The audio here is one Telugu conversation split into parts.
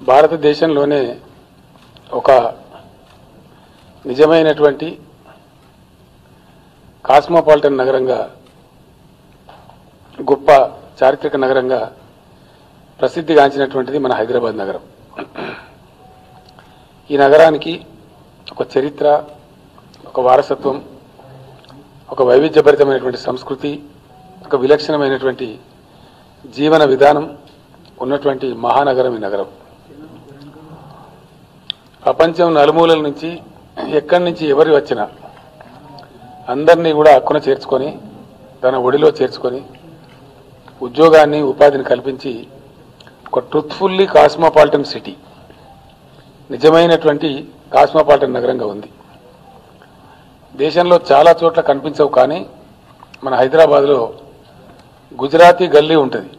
భారతదేశంలోనే ఒక నిజమైనటువంటి కాస్మోపాలిటన్ నగరంగా గొప్ప చారిత్రక నగరంగా ప్రసిద్ధిగాంచినటువంటిది మన హైదరాబాద్ నగరం. ఈ నగరానికి ఒక చరిత్ర ఒక వారసత్వం ఒక వైవిధ్యభరితమైనటువంటి సంస్కృతి ఒక విలక్షణమైనటువంటి జీవన విధానం ఉన్నటువంటి మహానగరం ఈ నగరం. ప్రపంచం నలుమూలల నుంచి ఎక్కడి నుంచి ఎవరు వచ్చినా అందరినీ కూడా హక్కున చేర్చుకొని తన ఒడిలో చేర్చుకొని ఉద్యోగాన్ని ఉపాధిని కల్పించి ఒక ట్రుత్ఫుల్లీ కాస్మోపాలిటన్ సిటీ నిజమైనటువంటి కాస్మోపాలిటన్ నగరంగా ఉంది. దేశంలో చాలా చోట్ల కనిపించవు కానీ మన హైదరాబాద్లో గుజరాతీ గల్లీ ఉంటుంది.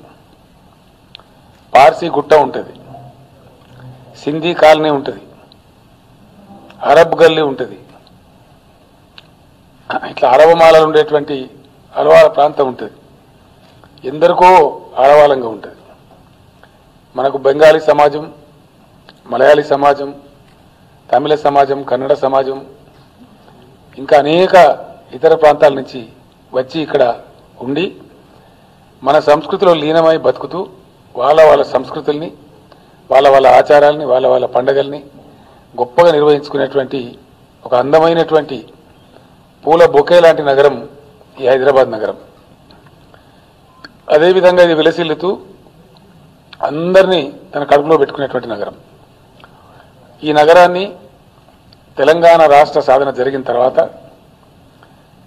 పార్సీ గుట్ట ఉంటుంది. సింధీ కాలనీ ఉంటుంది. అరబ్ గల్లీ ఉంటుంది. ఇట్లా అరవమాలలు ఉండేటువంటి అరవాల ప్రాంతం ఉంటుంది. ఎందరికో ఆడవాలంగా ఉంటుంది. మనకు బెంగాలీ సమాజం మలయాళీ సమాజం తమిళ సమాజం కన్నడ సమాజం ఇంకా అనేక ఇతర ప్రాంతాల నుంచి వచ్చి ఇక్కడ ఉండి మన సంస్కృతిలో లీనమై బతుకుతూ వాళ్ళ వాళ్ళ సంస్కృతుల్ని వాళ్ళ వాళ్ళ ఆచారాలని వాళ్ళ వాళ్ళ పండగల్ని గొప్పగా నిర్వహించుకునేటువంటి ఒక అందమైనటువంటి పూల బొకే లాంటి నగరం ఈ హైదరాబాద్ నగరం. అదేవిధంగా ఇది విలసిల్లుతూ అందరినీ తన కడుపులో పెట్టుకునేటువంటి నగరం. ఈ నగరాన్ని తెలంగాణ రాష్ట్ర సాధన జరిగిన తర్వాత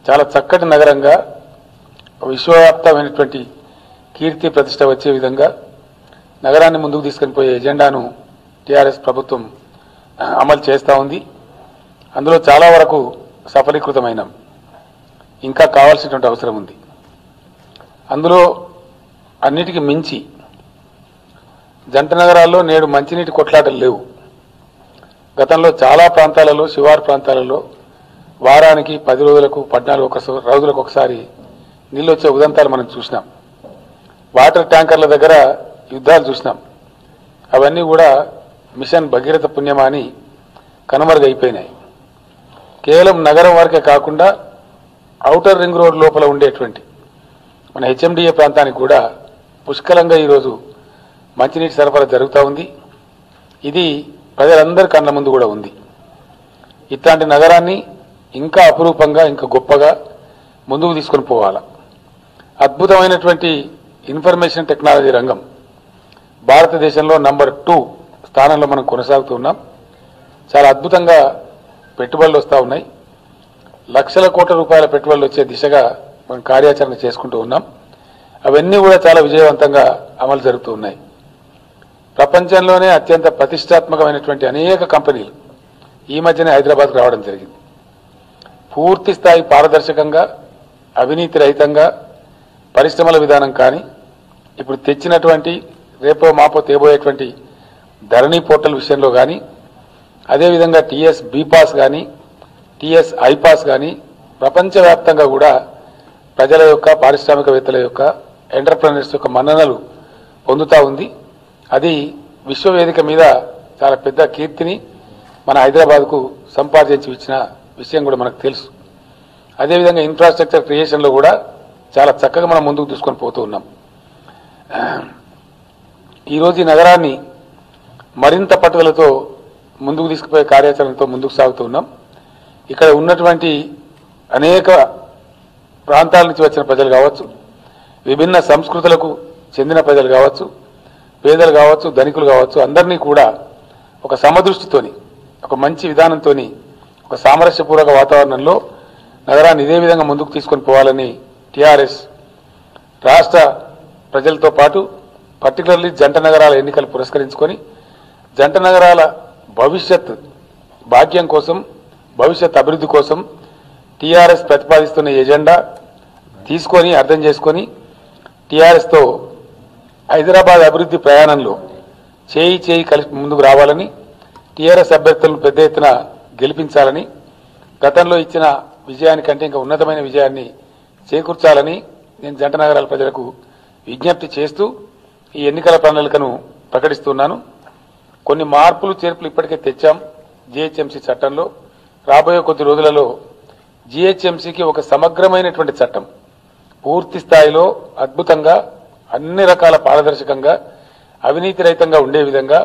చాలా చక్కటి నగరంగా విశ్వవ్యాప్తమైనటువంటి కీర్తి ప్రతిష్ట వచ్చే విధంగా నగరాన్ని ముందుకు తీసుకొని పోయే ఎజెండాను టీఆర్ఎస్ ప్రభుత్వం అమలు చేస్తూ ఉంది. అందులో చాలా వరకు సఫలీకృతమైనాం. ఇంకా కావాల్సినటువంటి అవసరం ఉంది. అందులో అన్నిటికీ మించి జంట నగరాల్లో నేడు మంచినీటి కొట్లాటలు లేవు. గతంలో చాలా ప్రాంతాలలో శివారు ప్రాంతాలలో వారానికి పది రోజులకు పద్నాలుగు ఒక రోజులకు ఒకసారి నీళ్ళు వచ్చే ఉదంతాలు మనం చూసినాం. వాటర్ ట్యాంకర్ల దగ్గర యుద్ధాలు చూసినాం. అవన్నీ కూడా మిషన్ భగీరథ పుణ్యమా అని కనుమరుగైపోయినాయి. కేవలం నగరం వరకే కాకుండా ఔటర్ రింగ్ రోడ్ లోపల ఉండేటువంటి మన హెచ్ఎండిఏ ప్రాంతానికి కూడా పుష్కలంగా ఈరోజు మంచినీటి సరఫరా జరుగుతూ ఉంది. ఇది ప్రజలందరి కళ్ళ ముందు కూడా ఉంది. ఇట్లాంటి నగరాన్ని ఇంకా అపురూపంగా ఇంకా గొప్పగా ముందుకు తీసుకొని పోవాలా. అద్భుతమైనటువంటి ఇన్ఫర్మేషన్ టెక్నాలజీ రంగం భారతదేశంలో నంబర్ టూ స్థానంలో మనం కొనసాగుతున్నాం చాలా అద్భుతంగా పెట్టుబడులు వస్తూ ఉన్నాయి. లక్షల కోట్ల రూపాయల పెట్టుబడులు వచ్చే దిశగా మనం కార్యాచరణ చేసుకుంటూ ఉన్నాం. అవన్నీ కూడా చాలా విజయవంతంగా అమలు జరుగుతూ ఉన్నాయి. ప్రపంచంలోనే అత్యంత ప్రతిష్టాత్మకమైనటువంటి అనేక కంపెనీలు ఈ మధ్యనే హైదరాబాద్కు రావడం జరిగింది. పూర్తి స్థాయి పారదర్శకంగా అవినీతి రహితంగా పరిశ్రమల విధానం కానీ ఇప్పుడు తెచ్చినటువంటి రేపో మాపో తేబోయేటువంటి ధరణి పోర్టల్ విషయంలో కానీ అదేవిధంగా టీఎస్ బీపాస్ కానీ టీఎస్ ఐపాస్ కానీ ప్రపంచవ్యాప్తంగా కూడా ప్రజల యొక్క పారిశ్రామికవేత్తల యొక్క ఎంటర్ప్రెనర్స్ యొక్క మన్ననలు పొందుతా ఉంది. అది విశ్వవేదిక మీద చాలా పెద్ద కీర్తిని మన హైదరాబాద్కు సంపాదించి ఇచ్చిన విషయం కూడా మనకు తెలుసు. అదేవిధంగా ఇన్ఫ్రాస్ట్రక్చర్ క్రియేషన్లో కూడా చాలా చక్కగా మనం ముందుకు తీసుకొని పోతూ ఉన్నాం. ఈరోజు ఈ నగరాన్ని మరింత పట్టుదలతో ముందుకు తీసుకుపోయే కార్యాచరణతో ముందుకు సాగుతూ ఉన్నాం. ఇక్కడ ఉన్నటువంటి అనేక ప్రాంతాల నుంచి వచ్చిన ప్రజలు కావచ్చు విభిన్న సంస్కృతులకు చెందిన ప్రజలు కావచ్చు పేదలు కావచ్చు ధనికులు కావచ్చు అందరినీ కూడా ఒక సమదృష్టితోని ఒక మంచి విధానంతోని ఒక సామరస్యపూర్వక వాతావరణంలో నగరాన్ని ఇదే విధంగా ముందుకు తీసుకొని పోవాలని టీఆర్ఎస్ రాష్ట్ర ప్రజలతో పాటు పర్టికులర్లీ జంట నగరాల ఎన్నికలు పురస్కరించుకొని జంట నగరాల భవిష్యత్ భాగ్యం కోసం భవిష్యత్ అభివృద్ధి కోసం టీఆర్ఎస్ ప్రతిపాదిస్తున్న ఎజెండా తీసుకొని అర్థం చేసుకొని టీఆర్ఎస్తో హైదరాబాద్ అభివృద్ధి ప్రయాణంలో చేయి చేయి కలిసి ముందుకు రావాలని టీఆర్ఎస్ అభ్యర్థులను పెద్ద ఎత్తున గెలిపించాలని గతంలో ఇచ్చిన విజయానికంటే ఇంకా ఉన్నతమైన విజయాన్ని చేకూర్చాలని నేను జంట నగరాల ప్రజలకు విజ్ఞప్తి చేస్తూ ఈ ఎన్నికల ప్రణాళికను ప్రకటిస్తున్నాను. కొన్ని మార్పులు చేర్పులు ఇప్పటికే తెచ్చాం జిహెచ్ఎంసీ చట్టంలో. రాబోయే కొద్ది రోజులలో జిహెచ్ఎంసీకి ఒక సమగ్రమైనటువంటి చట్టం. పూర్తి స్థాయిలో అద్భుతంగా అన్ని రకాల పారదర్శకంగా అవినీతి రహితంగా ఉండే విధంగా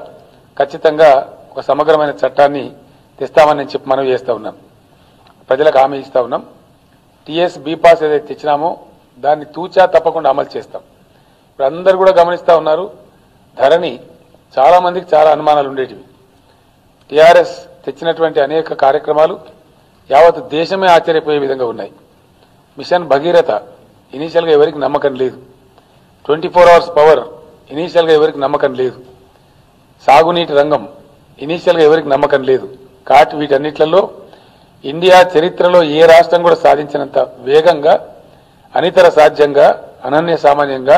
ఖచ్చితంగా ఒక సమగ్రమైన చట్టాన్ని తెస్తామని చెప్పి మనం చేస్తా ఉన్నాం. ప్రజలకు హామీ ఇస్తా ఉన్నాం. టీఎస్ బీపాస్ ఏదైతే తెచ్చినామో దాన్ని తూచా తప్పకుండా అమలు చేస్తాం. ఇప్పుడు అందరు కూడా గమనిస్తా ఉన్నారు ధరణి చాలా మందికి చాలా అనుమానాలు ఉండేటివి. టీఆర్ఎస్ తెచ్చినటువంటి అనేక కార్యక్రమాలు యావత్ దేశమే ఆశ్చర్యపోయే విధంగా ఉన్నాయి. మిషన్ భగీరథ ఇనీషియల్గా ఎవరికి నమ్మకం లేదు. ట్వంటీ ఫోర్ అవర్స్ పవర్ ఇనీషియల్గా ఎవరికి నమ్మకం లేదు. సాగునీటి రంగం ఇనీషియల్గా ఎవరికి నమ్మకం లేదు. కాటి వీటన్నిట్లలో ఇండియా చరిత్రలో ఏ రాష్ట్రం కూడా సాధించినంత వేగంగా అనితర సాధ్యంగా అనన్య సామాన్యంగా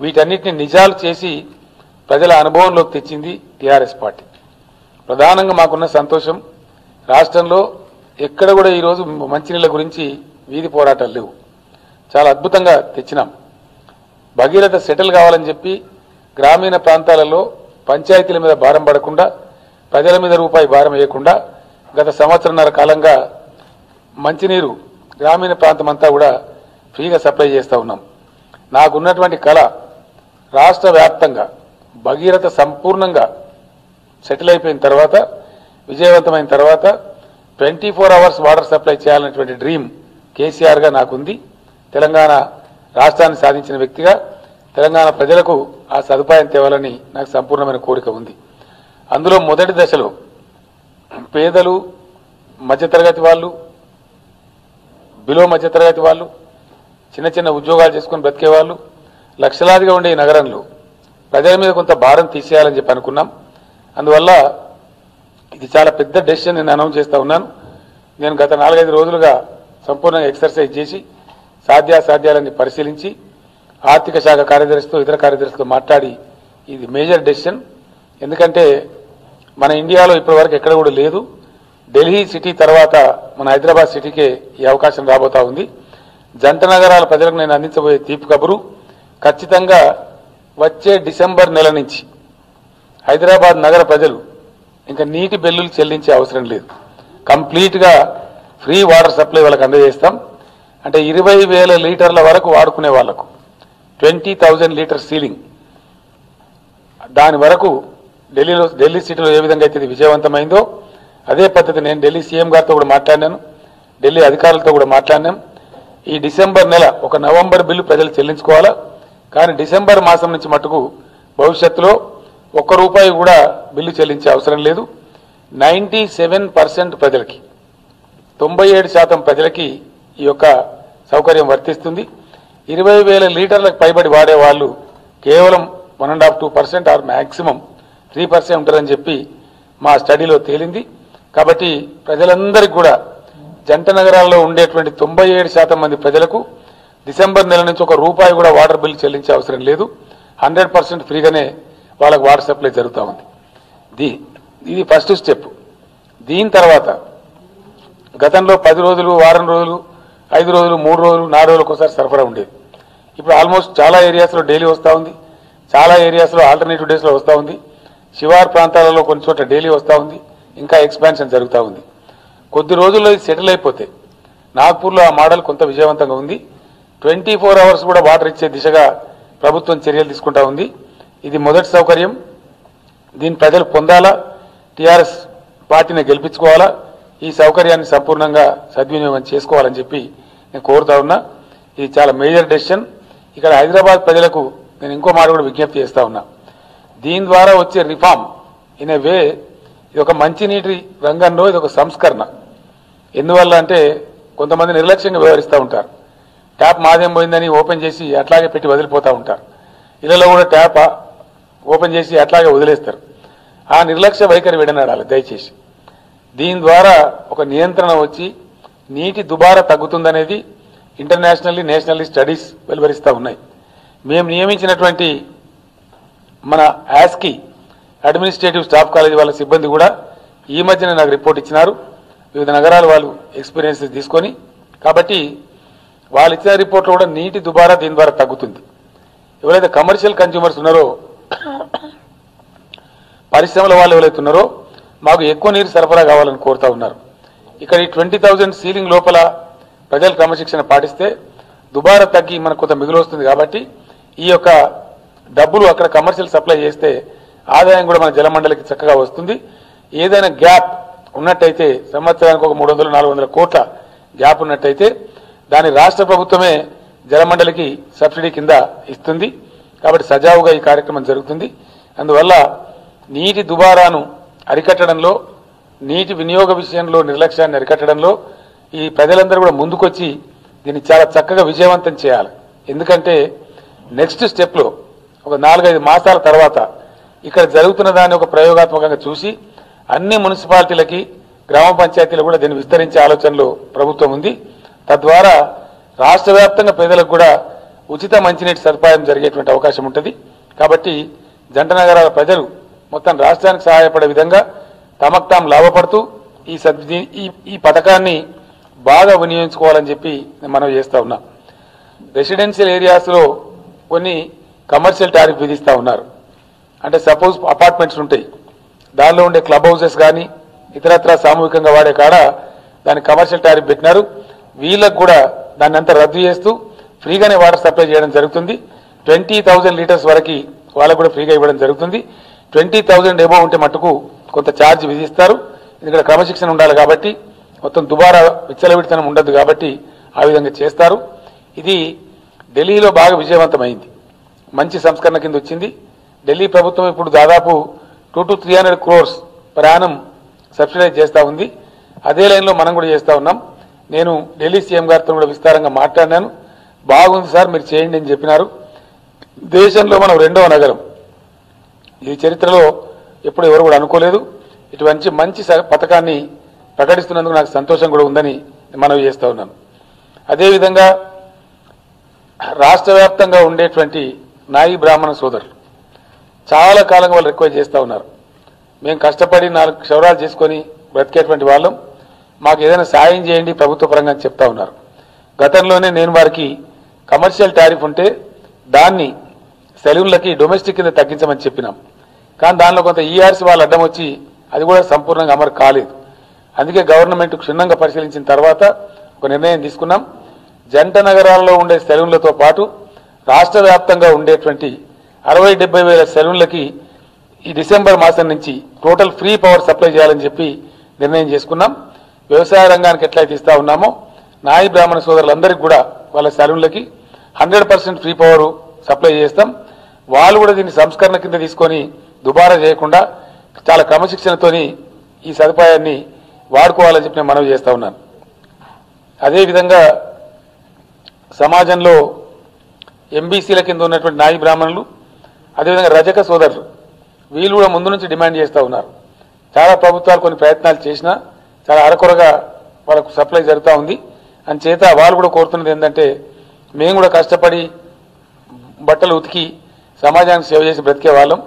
వీటన్నిటిని నిజాలు చేసి ప్రజల అనుభవంలోకి తెచ్చింది టీఆర్ఎస్ పార్టీ. ప్రధానంగా మాకున్న సంతోషం రాష్ట్రంలో ఎక్కడ కూడా ఈరోజు మంచినీళ్ళ గురించి వీధి పోరాటాలు లేవు. చాలా అద్భుతంగా తెచ్చినాం. భగీరథ సెటిల్ కావాలని చెప్పి గ్రామీణ ప్రాంతాలలో పంచాయతీల మీద భారం పడకుండా ప్రజల మీద రూపాయి భారం వేయకుండా గత సంవత్సరంన్నర కాలంగా మంచినీరు గ్రామీణ ప్రాంతం అంతా కూడా ఫ్రీగా సప్లై చేస్తూ ఉన్నాం. నాకున్నటువంటి కళ రాష్ట్ర వ్యాప్తంగా భగీరథ సంపూర్ణంగా సెటిల్ అయిపోయిన తర్వాత విజయవంతమైన తర్వాత twenty four hours water supply చేయాలనేటువంటి డ్రీమ్ కేసీఆర్గా నాకుంది. తెలంగాణ రాష్ట్రాన్ని సాధించిన వ్యక్తిగా తెలంగాణ ప్రజలకు ఆ సదుపాయం తేవాలని నాకు సంపూర్ణమైన కోరిక ఉంది. అందులో మొదటి దశలో పేదలు మధ్యతరగతి వాళ్ళు బిలో మధ్యతరగతి వాళ్ళు చిన్న చిన్న ఉద్యోగాలు చేసుకుని బ్రతికే వాళ్ళు లక్షలాదిగా ఉండే ఈ నగరంలో ప్రజల మీద కొంత భారం తీసేయాలని చెప్పి అనుకున్నాం. అందువల్ల ఇది చాలా పెద్ద డెసిషన్ నేను అనౌన్స్ చేస్తూ ఉన్నాను. నేను గత నాలుగైదు రోజులుగా సంపూర్ణంగా ఎక్సర్సైజ్ చేసి సాధ్యాసాధ్యాలన్నీ పరిశీలించి ఆర్థిక శాఖ కార్యదర్శితో ఇతర కార్యదర్శితో మాట్లాడి ఇది మేజర్ డెసిషన్. ఎందుకంటే మన ఇండియాలో ఇప్పటివరకు ఎక్కడ కూడా లేదు. ఢిల్లీ సిటీ తర్వాత మన హైదరాబాద్ సిటీకే ఈ అవకాశం రాబోతా ఉంది. జంట నగరాల ప్రజలకు నేను అందించబోయే తీపి కబురు. ఖచ్చితంగా వచ్చే డిసెంబర్ నెల నుంచి హైదరాబాద్ నగర ప్రజలు ఇంకా నీటి బిల్లులు చెల్లించే అవసరం లేదు. కంప్లీట్గా ఫ్రీ వాటర్ సప్లై వాళ్ళకి అందజేస్తాం. అంటే ఇరవై వేల లీటర్ల వరకు వాడుకునే వాళ్ళకు ట్వంటీ థౌజండ్ లీటర్ సీలింగ్. దాని వరకు ఢిల్లీలో ఢిల్లీ సిటీలో ఏ విధంగా అయితే ఇది విజయవంతమైందో అదే పద్ధతి నేను ఢిల్లీ సీఎం గారితో కూడా మాట్లాడినాను. ఢిల్లీ అధికారులతో కూడా మాట్లాడినాం. ఈ డిసెంబర్ నెల ఒక నవంబర్ బిల్లు ప్రజలు చెల్లించుకోవాలా? కానీ డిసెంబర్ మాసం నుంచి మటుకు భవిష్యత్తులో ఒక్క రూపాయి కూడా బిల్లు చెల్లించే అవసరం లేదు. నైంటీ సెవెన్ పర్సెంట్ ప్రజలకి తొంభై ఏడు శాతం ప్రజలకి ఈ యొక్క సౌకర్యం వర్తిస్తుంది. ఇరవై వేల లీటర్లకు పైబడి వాడే వాళ్ళు కేవలం one and half two percent or maximum three percent ఉంటారని చెప్పి మా స్టడీలో తేలింది. కాబట్టి ప్రజలందరికీ కూడా జంట నగరాల్లో ఉండేటువంటి తొంభై ఏడు శాతం మంది ప్రజలకు డిసెంబర్ నెల నుంచి ఒక రూపాయి కూడా వాటర్ బిల్ చెల్లించే అవసరం లేదు. హండ్రెడ్ పర్సెంట్ ఫ్రీగానే వాళ్ళకు వాటర్ సప్లై జరుగుతూ ఉంది. దీ ఇది ఫస్ట్ స్టెప్. దీని తర్వాత గతంలో పది రోజులు వారం రోజులు ఐదు రోజులు మూడు రోజులు నాలుగు రోజులకు ఒకసారి సరఫరా ఉండేది. ఇప్పుడు ఆల్మోస్ట్ చాలా ఏరియాస్లో డైలీ వస్తూ ఉంది. చాలా ఏరియాస్లో ఆల్టర్నేటివ్ డేస్లో వస్తూ ఉంది. శివార్ ప్రాంతాలలో కొన్ని చోట్ల డైలీ వస్తూ ఉంది. ఇంకా ఎక్స్పాన్షన్ జరుగుతూ ఉంది. కొద్ది రోజుల్లో ఇది సెటిల్ అయిపోతే నాగ్పూర్లో ఆ మోడల్ కొంత విజయవంతంగా ఉంది. ట్వంటీ ఫోర్ అవర్స్ కూడా వాటర్ ఇచ్చే దిశగా ప్రభుత్వం చర్యలు తీసుకుంటా ఉంది. ఇది మొదటి సౌకర్యం. దీన్ని ప్రజలు పొందాలా? టీఆర్ఎస్ పార్టీని గెలిపించుకోవాలా? ఈ సౌకర్యాన్ని సంపూర్ణంగా సద్వినియోగం చేసుకోవాలని చెప్పి నేను కోరుతా ఉన్నా. ఇది చాలా మేజర్ డెసిషన్. ఇక్కడ హైదరాబాద్ ప్రజలకు నేను ఇంకో మాట కూడా విజ్ఞప్తి చేస్తా ఉన్నా. దీని ద్వారా వచ్చే రిఫార్మ్ ఇన్ ఏ వే ఇది ఒక మంచినీటి రంగంలో ఇది ఒక సంస్కరణ. ఎందువల్ల అంటే కొంతమంది నిర్లక్ష్యంగా వ్యవహరిస్తూ ఉంటారు. ట్యాప్ మాదేం పోయిందని ఓపెన్ చేసి అట్లాగే పెట్టి వదిలిపోతూ ఉంటారు. ఇళ్ళలో కూడా ట్యాప్ ఓపెన్ చేసి అట్లాగే వదిలేస్తారు. ఆ నిర్లక్ష్య వైఖరి విడనాడాలి దయచేసి. దీని ద్వారా ఒక నియంత్రణ వచ్చి నీటి దుబారా తగ్గుతుందనేది ఇంటర్నేషనల్లీ నేషనల్లీ స్టడీస్ వెలువరిస్తూ ఉన్నాయి. మేము నియమించినటువంటి మన యాస్కి అడ్మినిస్ట్రేటివ్ స్టాఫ్ కాలేజీ వాళ్ళ సిబ్బంది కూడా ఈ మధ్యన నాకు రిపోర్ట్ ఇచ్చినారు. వివిధ నగరాల వాళ్ళు ఎక్స్పీరియన్స్ తీసుకొని. కాబట్టి వాళ్ళు ఇచ్చిన రిపోర్ట్లో కూడా నీటి దుబారా దీని ద్వారా తగ్గుతుంది. ఎవరైతే కమర్షియల్ కన్జ్యూమర్స్ ఉన్నారో పరిశ్రమల వాళ్ళు ఎవరైతే ఉన్నారో మాకు ఎక్కువ నీరు సరఫరా కావాలని కోరుతా ఉన్నారు. ఇక్కడ ఈ ట్వంటీ థౌజండ్ సీలింగ్ లోపల ప్రజలు క్రమశిక్షణ పాటిస్తే దుబారా తగ్గి మనకు కొంత మిగులు వస్తుంది కాబట్టి ఈ యొక్క డబ్బులు అక్కడ కమర్షియల్ సప్లై చేస్తే ఆదాయం కూడా మన జలమండలికి చక్కగా వస్తుంది. ఏదైనా గ్యాప్ ఉన్నట్టయితే సంవత్సరానికి ఒక మూడు వందలు నాలుగు వందల కోట్ల గ్యాప్ ఉన్నట్టయితే దాని రాష్ట్ర ప్రభుత్వమే జలమండలికి సబ్సిడీ కింద ఇస్తుంది. కాబట్టి సజావుగా ఈ కార్యక్రమం జరుగుతుంది. అందువల్ల నీటి దుబారాను అరికట్టడంలో నీటి వినియోగ విషయంలో నిర్లక్ష్యాన్ని అరికట్టడంలో ఈ ప్రజలందరూ కూడా ముందుకొచ్చి దీన్ని చాలా చక్కగా విజయవంతం చేయాలి. ఎందుకంటే నెక్స్ట్ స్టెప్లో ఒక నాలుగైదు మాసాల తర్వాత ఇక్కడ జరుగుతున్న దాన్ని ఒక ప్రయోగాత్మకంగా చూసి అన్ని మున్సిపాలిటీలకి గ్రామ పంచాయతీలు కూడా దీన్ని విస్తరించే ఆలోచనలో ప్రభుత్వం ఉంది. తద్వారా రాష్ట్ర వ్యాప్తంగా పేదలకు కూడా ఉచిత మంచినీటి సదుపాయం జరిగేటువంటి అవకాశం ఉంటుంది. కాబట్టి జంట నగరాల ప్రజలు మొత్తం రాష్ట్రానికి సహాయపడే విధంగా తమకు తాము లాభపడుతూ ఈ సబ్సిడీ ఈ ఈ పథకాన్ని బాగా వినియోగించుకోవాలని చెప్పి మనం చేస్తూ ఉన్నాం. రెసిడెన్షియల్ ఏరియాస్లో కొన్ని కమర్షియల్ టారిఫ్ విధిస్తూ ఉన్నారు. అంటే సపోజ్ అపార్ట్మెంట్స్ ఉంటాయి. దానిలో ఉండే క్లబ్ హౌసెస్ కానీ ఇతరత్ర సామూహికంగా వాడే కాడ దాని కమర్షియల్ టారిఫ్ పెట్టినారు. వీళ్ళకు కూడా దాన్ని అంతా రద్దు చేస్తూ ఫ్రీగానే వాటర్ సప్లై చేయడం జరుగుతుంది. ట్వంటీ థౌజండ్ లీటర్స్ వరకు వాళ్ళకు కూడా ఫ్రీగా ఇవ్వడం జరుగుతుంది. ట్వంటీ థౌజండ్ ఎబో ఉంటే మట్టుకు కొంత ఛార్జ్ విధిస్తారు. ఎందుకంటే క్రమశిక్షణ ఉండాలి కాబట్టి మొత్తం దుబారా విచ్చలవిడితనం ఉండదు కాబట్టి ఆ విధంగా చేస్తారు. ఇది ఢిల్లీలో బాగా విజయవంతమైంది. మంచి సంస్కరణ కింద వచ్చింది. ఢిల్లీ ప్రభుత్వం ఇప్పుడు దాదాపు two to three hundred crores ప్రయాణం సబ్సిడైజ్ చేస్తూ ఉంది. అదే లైన్లో మనం కూడా చేస్తూ ఉన్నాం. నేను ఢిల్లీ సీఎం గారితో కూడా విస్తారంగా మాట్లాడినాను. బాగుంది సార్ మీరు చేయండి అని చెప్పినారు. దేశంలో మనం రెండవ నగరం. ఈ చరిత్రలో ఎప్పుడు ఎవరు కూడా అనుకోలేదు. ఇటువంటి మంచి స- పథకాన్ని ప్రకటిస్తున్నందుకు నాకు సంతోషం కూడా ఉందని మనవి చేస్తూ ఉన్నాను. అదేవిధంగా రాష్ట్ర వ్యాప్తంగా ఉండేటువంటి నాయి బ్రాహ్మణ సోదరులు చాలా కాలంగా వాళ్ళు రిక్వెస్ట్ చేస్తూ ఉన్నారు. మేము కష్టపడి నాలుగు క్షవరాలు చేసుకొని బ్రతికేటువంటి వాళ్ళం. మాకు ఏదైనా సాయం చేయండి ప్రభుత్వ పరంగా చెప్తా ఉన్నారు. గతంలోనే నేను వారికి కమర్షియల్ టారిఫ్ ఉంటే దాన్ని సెలూన్లకి డొమెస్టిక్ కింద తగ్గించమని చెప్పినాం. కానీ దానిలో కొంత ఈఆర్సీ వాళ్ళు అడ్డం వచ్చి అది కూడా సంపూర్ణంగా అమలు కాలేదు. అందుకే గవర్నమెంట్ క్షుణ్ణంగా పరిశీలించిన తర్వాత ఒక నిర్ణయం తీసుకున్నాం. జంట నగరాల్లో ఉండే సెలూన్లతో పాటు రాష్ట్ర వ్యాప్తంగా ఉండేటువంటి అరవై డెబ్బై వేల సెలూన్లకి ఈ డిసెంబర్ మాసం నుంచి టోటల్ ఫ్రీ పవర్ సప్లై చేయాలని చెప్పి నిర్ణయం చేసుకున్నాం. వ్యవసాయ రంగానికి ఎట్లయితే ఇస్తా ఉన్నామో నాయి బ్రాహ్మణ సోదరులందరికీ కూడా వాళ్ళ సెలూన్లకి hundred percent free power supply చేస్తాం. వాళ్ళు కూడా దీన్ని సంస్కరణ కింద తీసుకొని దుబారా చేయకుండా చాలా క్రమశిక్షణతోని ఈ సదుపాయాన్ని వాడుకోవాలని చెప్పి నేను మనవి చేస్తా ఉన్నాను. అదేవిధంగా సమాజంలో ఎంబీసీల కింద ఉన్నటువంటి నాయి బ్రాహ్మణులు అదేవిధంగా రజక సోదరులు వీళ్ళు కూడా ముందు నుంచి డిమాండ్ చేస్తూ ఉన్నారు. చాలా ప్రభుత్వాలు కొన్ని ప్రయత్నాలు చేసినా చాలా అరకొరగా వాళ్ళకు సప్లై జరుగుతూ ఉంది. అని చేత వాళ్ళు కూడా కోరుతున్నది ఏంటంటే మేము కూడా కష్టపడి బట్టలు ఉతికి సమాజానికి సేవ చేసి బ్రతికే వాళ్ళం.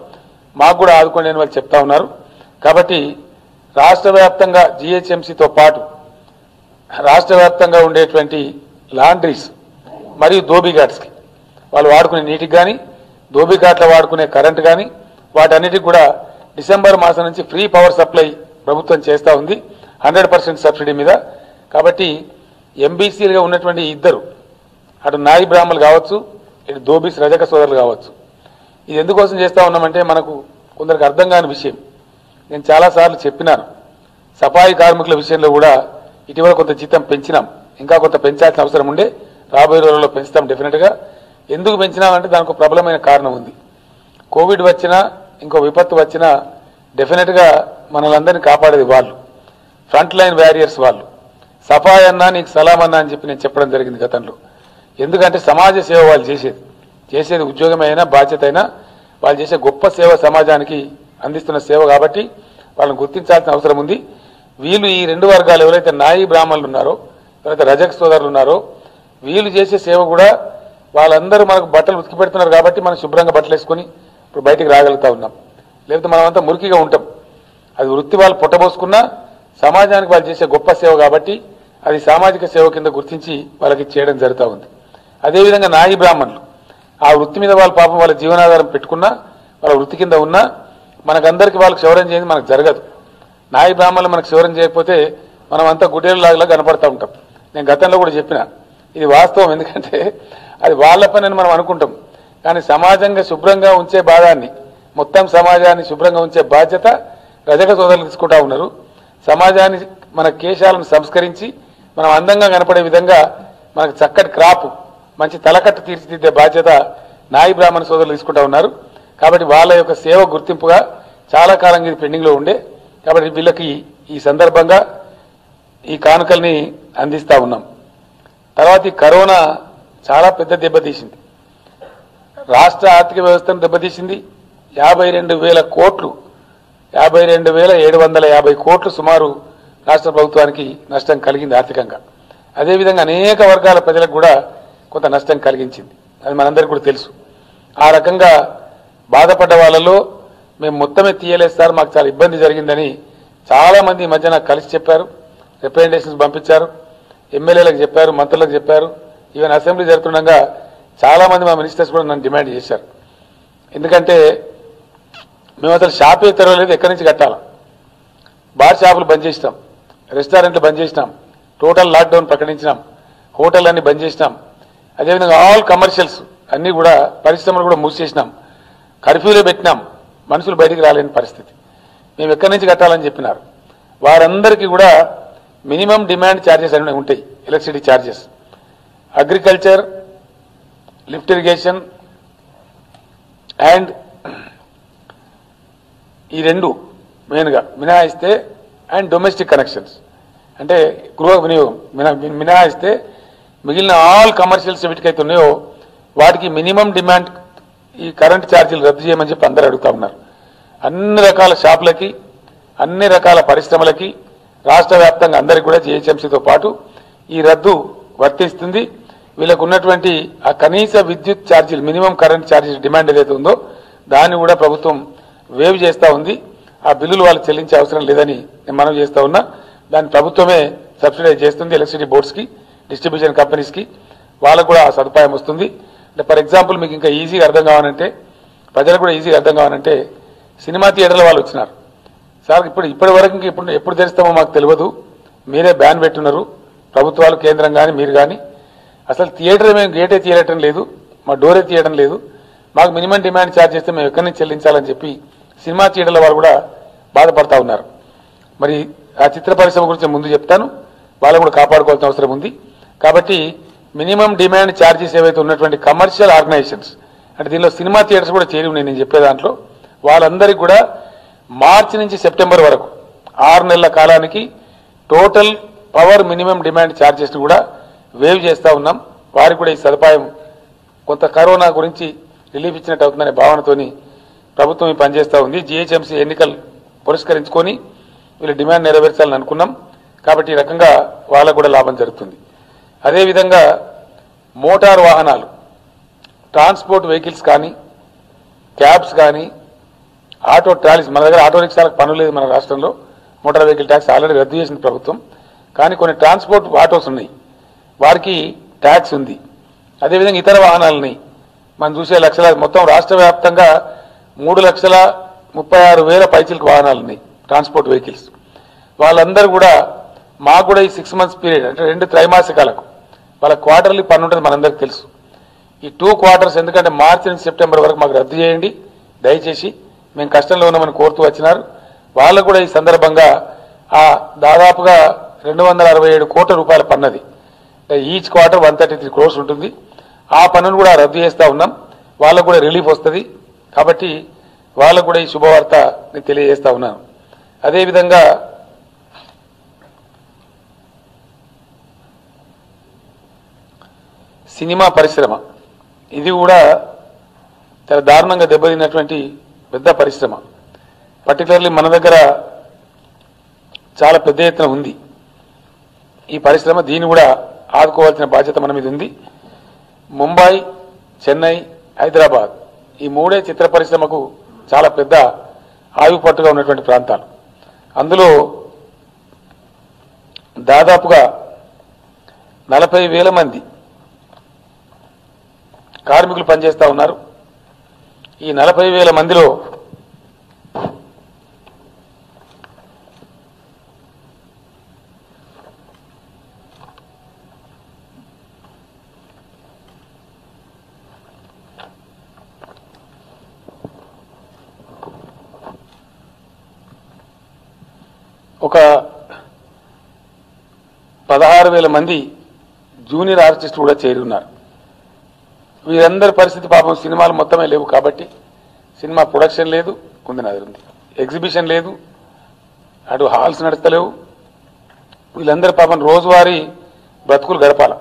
మాకు కూడా ఆదుకోండి అని వాళ్ళు చెప్తా ఉన్నారు. కాబట్టి రాష్ట్ర వ్యాప్తంగా జీహెచ్ఎంసీతో పాటు రాష్ట్ర వ్యాప్తంగా ఉండేటువంటి లాండ్రీస్ మరియు ధోబీఘాట్స్కి వాళ్ళు వాడుకునే నీటికి కానీ ధోబీఘాట్ల వాడుకునే కరెంట్ కానీ వాటన్నిటికి కూడా డిసెంబర్ మాసం నుంచి ఫ్రీ పవర్ సప్లై ప్రభుత్వం చేస్తూ ఉంది. హండ్రెడ్ పర్సెంట్ సబ్సిడీ మీద. కాబట్టి ఎంబీసీలుగా ఉన్నటువంటి ఇద్దరు అటు నాయి బ్రాహ్మలు కావచ్చు ఇటు దోబీస్ రజక సోదరులు కావచ్చు. ఇది ఎందుకోసం చేస్తా ఉన్నామంటే మనకు కొందరికి అర్థం కాని విషయం. నేను చాలాసార్లు చెప్పినాను. సఫాయి కార్మికుల విషయంలో కూడా ఇటీవల కొంత జీతం పెంచినాం. ఇంకా కొంత పెంచాల్సిన అవసరం ఉండే. రాబోయే రోజుల్లో పెంచుతాం డెఫినెట్గా ఎందుకు పెంచినామంటే దానికి ప్రబలమైన కారణం ఉంది. కోవిడ్ వచ్చినా ఇంకో విపత్తు వచ్చినా డెఫినెట్గా మనలందరినీ కాపాడేది వాళ్ళు. ఫ్రంట్ లైన్ వ్యారియర్స్ వాళ్ళు సఫాయ్ అన్నా నీకు సలాం అన్నా అని చెప్పి నేను చెప్పడం జరిగింది గతంలో. ఎందుకంటే సమాజ సేవ వాళ్ళు చేసేది. చేసేది ఉద్యోగమైనా బాధ్యత అయినా వాళ్ళు చేసే గొప్ప సేవ సమాజానికి అందిస్తున్న సేవ కాబట్టి వాళ్ళని గుర్తించాల్సిన అవసరం ఉంది. వీళ్ళు ఈ రెండు వర్గాలు ఎవరైతే నాయి బ్రాహ్మణులు ఉన్నారో ఎవరైతే రజక సోదరులు ఉన్నారో వీళ్ళు చేసే సేవ కూడా వాళ్ళందరూ మనకు బట్టలు ఉతికి పెడుతున్నారు కాబట్టి మనం శుభ్రంగా బట్టలు వేసుకొని ఇప్పుడు బయటికి రాగలుగుతా ఉన్నాం. లేకపోతే మనమంతా మురికిగా ఉంటాం. అది వృత్తి వాళ్ళు పుట్టబోసుకున్నా సమాజానికి వాళ్ళు చేసే గొప్ప సేవ కాబట్టి అది సామాజిక సేవ కింద గుర్తించి వాళ్ళకి చేయడం జరుగుతూ ఉంది. అదేవిధంగా నాయి బ్రాహ్మణులు. ఆ వృత్తి మీద వాళ్ళ పాపం వాళ్ళ జీవనాధారం పెట్టుకున్నా వాళ్ళ వృత్తి కింద ఉన్నా మనకందరికీ వాళ్ళకి క్షౌరం చేయండి మనకు జరగదు. నాయి బ్రాహ్మణులు మనకు క్షౌరం చేయకపోతే మనం అంతా గుడ్డేళ్ళలాగా కనపడతా ఉంటాం. నేను గతంలో కూడా చెప్పిన ఇది వాస్తవం. ఎందుకంటే అది వాళ్ళ పని అని మనం అనుకుంటాం. కానీ సమాజంగా శుభ్రంగా ఉంచే భాగాన్ని మొత్తం సమాజాన్ని శుభ్రంగా ఉంచే బాధ్యత రజక సోదరులు తీసుకుంటా ఉన్నారు. సమాజాన్ని మన కేశాలను సంస్కరించి మనం అందంగా కనపడే విధంగా మనకు చక్కటి క్రాప్ మంచి తలకట్టు తీర్చిదిద్దే బాధ్యత నాయి బ్రాహ్మణ సోదరులు తీసుకుంటా ఉన్నారు. కాబట్టి వాళ్ళ యొక్క సేవ గుర్తింపుగా చాలా కాలంగా ఇది పెండింగ్లో ఉండే. కాబట్టి వీళ్ళకి ఈ సందర్భంగా ఈ కానుకల్ని అందిస్తూ ఉన్నాం. తర్వాత ఈ కరోనా చాలా పెద్ద దెబ్బతీసింది. రాష్ట్ర ఆర్థిక వ్యవస్థను దెబ్బతీసింది. యాభై రెండు వేల కోట్లు యాభై రెండు వేల ఏడు వందల యాభై కోట్లు సుమారు రాష్ట్ర ప్రభుత్వానికి నష్టం కలిగింది ఆర్థికంగా. అదేవిధంగా అనేక వర్గాల ప్రజలకు కూడా కొంత నష్టం కలిగించింది. అది మనందరికీ కూడా తెలుసు. ఆ రకంగా బాధపడ్డ వాళ్ళలో మేము మొత్తమే తీయలేదు సార్ మాకు చాలా ఇబ్బంది జరిగిందని చాలామంది ఈ మధ్య నాకు కలిసి చెప్పారు రిప్రజెంటేషన్స్ పంపించారు ఎమ్మెల్యేలకు చెప్పారు మంత్రులకు చెప్పారు. ఈవెన్ అసెంబ్లీ జరుగుతుండగా చాలామంది మా మినిస్టర్స్ కూడా నన్ను డిమాండ్ చేశారు. ఎందుకంటే మేము అసలు షాపే తెరవలేదు ఎక్కడి నుంచి కట్టాలా? బార్ షాపులు బంద్ చేసినాం. రెస్టారెంట్లు బంద్ చేసినాం. Total lockdown ప్రకటించినాం. హోటల్ అన్ని బంద్ చేసినాం. అదేవిధంగా ఆల్ కమర్షియల్స్ అన్నీ కూడా పరిశ్రమలు కూడా మూసేసినాం కర్ఫ్యూలో పెట్టినాం. మనుషులు బయటికి రాలేని పరిస్థితి. మేము ఎక్కడి నుంచి కట్టాలని చెప్పినారు. వారందరికీ కూడా మినిమం డిమాండ్ ఛార్జెస్ అనేవి ఉంటాయి. Electricity charges agriculture lift irrigation and ఈ రెండు మెయిన్గా మినహాయిస్తే అండ్ డొమెస్టిక్ కనెక్షన్స్ అంటే గృహ వినియోగం. మిన మినహాయిస్తే మిగిలిన ఆల్ కమర్షియల్స్ వీటికైతే ఉన్నాయో వాటికి మినిమం డిమాండ్ ఈ కరెంట్ ఛార్జీలు రద్దు చేయమని చెప్పి అందరూ అడుగుతా ఉన్నారు. అన్ని రకాల షాపులకి అన్ని రకాల పరిశ్రమలకి రాష్ట్ర వ్యాప్తంగా అందరికి కూడా జిహెచ్ఎంసీతో పాటు ఈ రద్దు వర్తిస్తుంది. వీళ్ళకు ఉన్నటువంటి ఆ కనీస విద్యుత్ ఛార్జీలు మినిమం కరెంట్ ఛార్జీలు డిమాండ్ ఏదైతే ఉందో దాన్ని కూడా ప్రభుత్వం వేవ్ చేస్తా ఉంది. ఆ బిల్లులు వాళ్ళు చెల్లించే అవసరం లేదని నేను మనం చేస్తా ఉన్నా. దాన్ని ప్రభుత్వమే సబ్సిడైజ్ చేస్తుంది ఎలక్ట్రిసిటీ బోర్డ్స్కి డిస్ట్రిబ్యూషన్ కంపెనీస్కి వాళ్ళకు కూడా ఆ సదుపాయం వస్తుంది. అంటే ఫర్ ఎగ్జాంపుల్ మీకు ఇంకా ఈజీగా అర్థం కావాలంటే ప్రజలకు కూడా ఈజీగా అర్థం కావాలంటే సినిమా థియేటర్ల వాళ్ళు వచ్చినారు. సార్ ఇప్పుడు ఇప్పటి వరకు ఇప్పుడు ఎప్పుడు తెరుస్తామో మాకు తెలియదు. మీరే బ్యాన్ పెట్టున్నారు. ప్రభుత్వాలు కేంద్రం కానీ మీరు కానీ అసలు థియేటర్ మేము గేటే తీయటం లేదు. మా డోరే తీయడం లేదు. మాకు మినిమం డిమాండ్ ఛార్జ్ చేస్తే మేము ఎక్కడి నుంచి చెల్లించాలని చెప్పి సినిమా థియేటర్ల వాళ్ళు కూడా బాధపడతా ఉన్నారు. మరి ఆ చిత్ర పరిశ్రమ గురించి ముందు చెప్తాను. వాళ్ళు కూడా కాపాడుకోవాల్సిన అవసరం ఉంది. కాబట్టి మినిమం డిమాండ్ ఛార్జెస్ ఏవైతే ఉన్నటువంటి కమర్షియల్ ఆర్గనైజేషన్స్ అంటే దీనిలో సినిమా థియేటర్స్ కూడా చేరి ఉన్నాయి నేను చెప్పే దాంట్లో వాళ్ళందరికీ కూడా మార్చి నుంచి సెప్టెంబర్ వరకు ఆరు నెలల కాలానికి total power minimum demand charges కూడా వేవ్ చేస్తూ ఉన్నాం. వారికి కూడా ఈ సదుపాయం కొంత కరోనా గురించి రిలీఫ్ ఇచ్చినట్టు అవుతుందనే భావనతోని ప్రభుత్వం ఈ పనిచేస్తూ ఉంది. జిహెచ్ఎంసీ ఎన్నికలు పురస్కరించుకొని వీళ్ళ డిమాండ్ నెరవేర్చాలని అనుకున్నాం. కాబట్టి ఈ రకంగా వాళ్ళకు కూడా లాభం జరుగుతుంది. అదేవిధంగా మోటార్ వాహనాలు ట్రాన్స్పోర్ట్ వెహికల్స్ కానీ క్యాబ్స్ కానీ ఆటో ట్రాలీస్ మన దగ్గర ఆటో రిక్షాలకు పనులు లేదు మన రాష్ట్రంలో. మోటార్ వెహికల్ ట్యాక్స్ ఆల్రెడీ రద్దు చేసింది ప్రభుత్వం. కానీ కొన్ని ట్రాన్స్పోర్ట్ ఆటోస్ ఉన్నాయి. వారికి ట్యాక్స్ ఉంది. అదేవిధంగా ఇతర వాహనాలని మనం చూసే లక్షలాది మొత్తం రాష్ట్ర వ్యాప్తంగా మూడు లక్షల ముప్పై ఆరు వేల పైచిలకు వాహనాలు ఉన్నాయి ట్రాన్స్పోర్ట్ వెహికల్స్ వాళ్ళందరూ కూడా మాకు కూడా ఈ సిక్స్ మంత్స్ పీరియడ్ అంటే రెండు త్రైమాసికాలకు వాళ్ళ క్వార్టర్లీ పన్ను ఉంటుంది మనందరికి తెలుసు. ఈ టూ క్వార్టర్స్ ఎందుకంటే మార్చి నుంచి సెప్టెంబర్ వరకు మాకు రద్దు చేయండి దయచేసి మేము కష్టంలో ఉన్నామని కోరుతూ వచ్చినారు. వాళ్ళు కూడా ఈ సందర్భంగా ఆ దాదాపుగా రెండు వందల అరవై ఏడు కోట్ల రూపాయల పన్నది. Each quarter one thirty three crores ఉంటుంది. ఆ పన్నును కూడా రద్దు చేస్తా ఉన్నాం. వాళ్ళకు కూడా రిలీఫ్ వస్తుంది. కాబట్టి వాళ్ళకు కూడా ఈ శుభవార్త నేను తెలియజేస్తా ఉన్నాను అదేవిధంగా సినిమా పరిశ్రమ. ఇది కూడా చాలా దారుణంగా దెబ్బతిన్నటువంటి పెద్ద పరిశ్రమ. పర్టికులర్లీ మన దగ్గర చాలా పెద్ద ఎత్తున ఉంది. ఈ పరిశ్రమ దీన్ని కూడా ఆదుకోవాల్సిన బాధ్యత మన మీద ఉంది. ముంబై చెన్నై హైదరాబాద్ ఈ మూడే చిత్ర పరిశ్రమకు చాలా పెద్ద ఆయుపట్టుగా ఉన్నటువంటి ప్రాంతాలు. అందులో దాదాపుగా నలభై వేల మంది కార్మికులు పనిచేస్తా ఉన్నారు. ఈ నలభై వేల మందిలో ఒక పదహారు వేల మంది జూనియర్ ఆర్టిస్టులు కూడా చేరి ఉన్నారు. వీరందరి పరిస్థితి పాపం సినిమాలు మొత్తమే లేవు కాబట్టి సినిమా ప్రొడక్షన్ లేదు కుందనగర్ ఉంది. ఎగ్జిబిషన్ లేదు అటు హాల్స్ నడుస్తలేవు. వీళ్ళందరి పాపం రోజువారీ బ్రతుకులు గడపాల.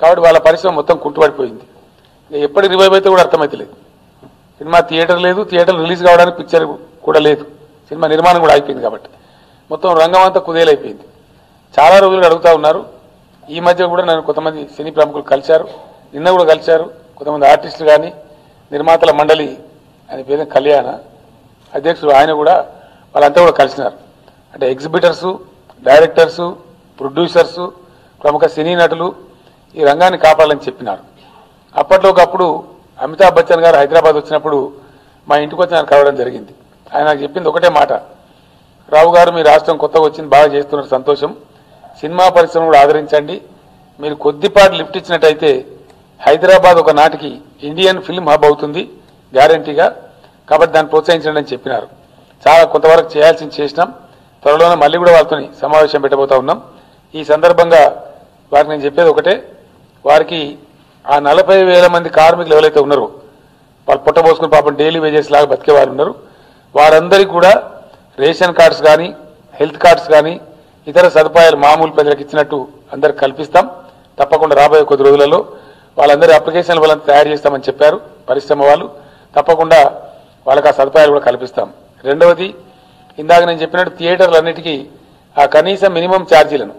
కాబట్టి వాళ్ళ పరిశ్రమ మొత్తం కుంటుపడిపోయింది. ఇక ఎప్పటి రివైవ్ అయితే కూడా అర్థమైతలేదు. సినిమా థియేటర్ లేదు థియేటర్ రిలీజ్ కావడానికి పిక్చర్ కూడా లేదు. సినిమా నిర్మాణం కూడా అయిపోయింది కాబట్టి. మొత్తం రంగం అంతా కుదేలైపోయింది. చాలా రోజులు అడుగుతా ఉన్నారు. ఈ మధ్య కూడా నన్ను కొంతమంది సినీ ప్రముఖులు కలిశారు. నిన్న కూడా కలిశారు. కొంతమంది ఆర్టిస్టులు కానీ నిర్మాతల మండలి అని పేరు కళ్యాణ అధ్యక్షుడు ఆయన కూడా వాళ్ళంతా కూడా కలిసినారు. అంటే ఎగ్జిబిటర్సు డైరెక్టర్సు ప్రొడ్యూసర్సు ప్రముఖ సినీ నటులు ఈ రంగాన్ని కాపాడాలని చెప్పినారు. అప్పట్లో ఒకప్పుడు అమితాబ్ బచ్చన్ గారు హైదరాబాద్ వచ్చినప్పుడు మా ఇంటికి వచ్చి నన్ను కలవడం జరిగింది. ఆయన నాకు చెప్పింది ఒకటే మాట. రావు గారు మీ రాష్ట్రం కొత్తగా వచ్చింది బాగా చేస్తున్నారు సంతోషం. సినిమా పరిశ్రమ కూడా ఆదరించండి. మీరు కొద్దిపాటి లిఫ్ట్ ఇచ్చినట్టయితే హైదరాబాద్ ఒక నాటికి ఇండియన్ ఫిల్మ్ హబ్ అవుతుంది గ్యారంటీగా. కాబట్టి దాన్ని ప్రోత్సహించండి అని చెప్పినారు. చాలా కొంతవరకు చేయాల్సింది చేసినాం. త్వరలోనే మళ్ళీ కూడా వాళ్ళతో సమావేశం పెట్టబోతా ఉన్నాం. ఈ సందర్భంగా వారికి నేను చెప్పేది ఒకటే. వారికి ఆ నలభై వేల మంది కార్మికులు ఎవరైతే ఉన్నారో వాళ్ళు పుట్టబోసుకుని పాపం డైలీ వేజెస్ లాగా బతికే వారు ఉన్నారు. వారందరికీ కూడా రేషన్ కార్డ్స్ కానీ హెల్త్ కార్డ్స్ కానీ ఇతర సదుపాయాలు మామూలు ప్రజలకు ఇచ్చినట్టు అందరికి కల్పిస్తాం. తప్పకుండా రాబోయే కొద్ది రోజులలో వాళ్ళందరి అప్లికేషన్లు వాళ్ళని తయారు చేస్తామని చెప్పారు పరిశ్రమ వాళ్ళు. తప్పకుండా వాళ్ళకి ఆ సదుపాయాలు కూడా కల్పిస్తాం. రెండవది ఇందాక నేను చెప్పినట్టు థియేటర్లన్నిటికీ ఆ కనీస మినిమం ఛార్జీలను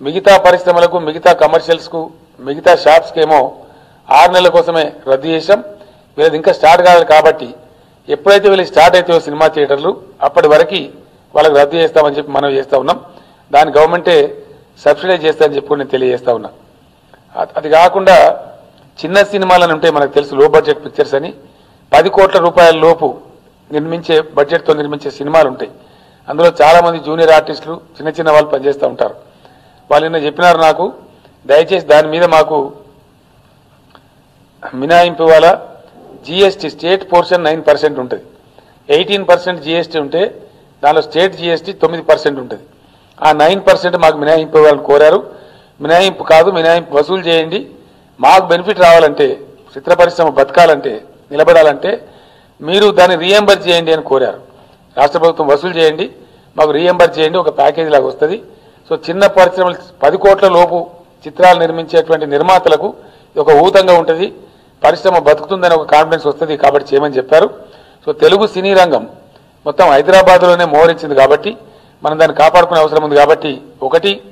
మిగతా పరిశ్రమలకు మిగతా కమర్షియల్స్కు మిగతా షాప్స్కేమో ఆరు నెలల కోసమే రద్దు చేశాం. వీళ్ళది ఇంకా స్టార్ట్ కాలేదు కాబట్టి ఎప్పుడైతే వీళ్ళు స్టార్ట్ అవుతాయో సినిమా థియేటర్లు అప్పటి వరకు వాళ్ళకి రద్దు చేస్తామని చెప్పి మనం చేస్తా ఉన్నాం. దాని గవర్నమెంటే సబ్సిడైజ్ చేస్తామని చెప్పి నేను తెలియజేస్తా ఉన్నా. అది కాకుండా చిన్న సినిమాలని ఉంటే మనకు తెలుసు లో బడ్జెట్ పిక్చర్స్ అని. పది కోట్ల రూపాయల లోపు నిర్మించే బడ్జెట్తో నిర్మించే సినిమాలు ఉంటాయి. అందులో చాలామంది జూనియర్ ఆర్టిస్టులు చిన్న చిన్న వాళ్ళు పనిచేస్తూ ఉంటారు. వాళ్ళు నిన్న చెప్పినారు నాకు దయచేసి దాని మీద మాకు మినాయింపు ఇవ్వాల? GST state portion nine percent ఉంటుంది. ఎయిటీన్ పర్సెంట్ జిఎస్టీ ఉంటే దానిలో స్టేట్ జిఎస్టీ తొమ్మిది పర్సెంట్ ఉంటుంది. ఆ నైన్ పర్సెంట్ మాకు మినహాయింపు ఇవ్వాలని కోరారు. మినహాయింపు కాదు మినహాయింపు వసూలు చేయండి. మాకు బెనిఫిట్ రావాలంటే చిత్ర పరిశ్రమ బతకాలంటే నిలబడాలంటే మీరు దాన్ని రీఎంబర్ చేయండి అని కోరారు. రాష్ట్ర ప్రభుత్వం వసూలు చేయండి. మాకు రీఎంబర్ చేయండి. ఒక ప్యాకేజీ లాగా వస్తుంది. సో చిన్న పరిశ్రమలు పది కోట్ల లోపు చిత్రాలు నిర్మించేటువంటి నిర్మాతలకు ఒక ఊతంగా ఉంటుంది. పరిశ్రమ బతుకుతుందని ఒక కాన్ఫిడెన్స్ వస్తుంది కాబట్టి చేయమని చెప్పారు. సో తెలుగు సినీ రంగం మొత్తం హైదరాబాద్లోనే మోహరించింది కాబట్టి మనం దాన్ని కాపాడుకునే అవసరం ఉంది కాబట్టి ఒకటి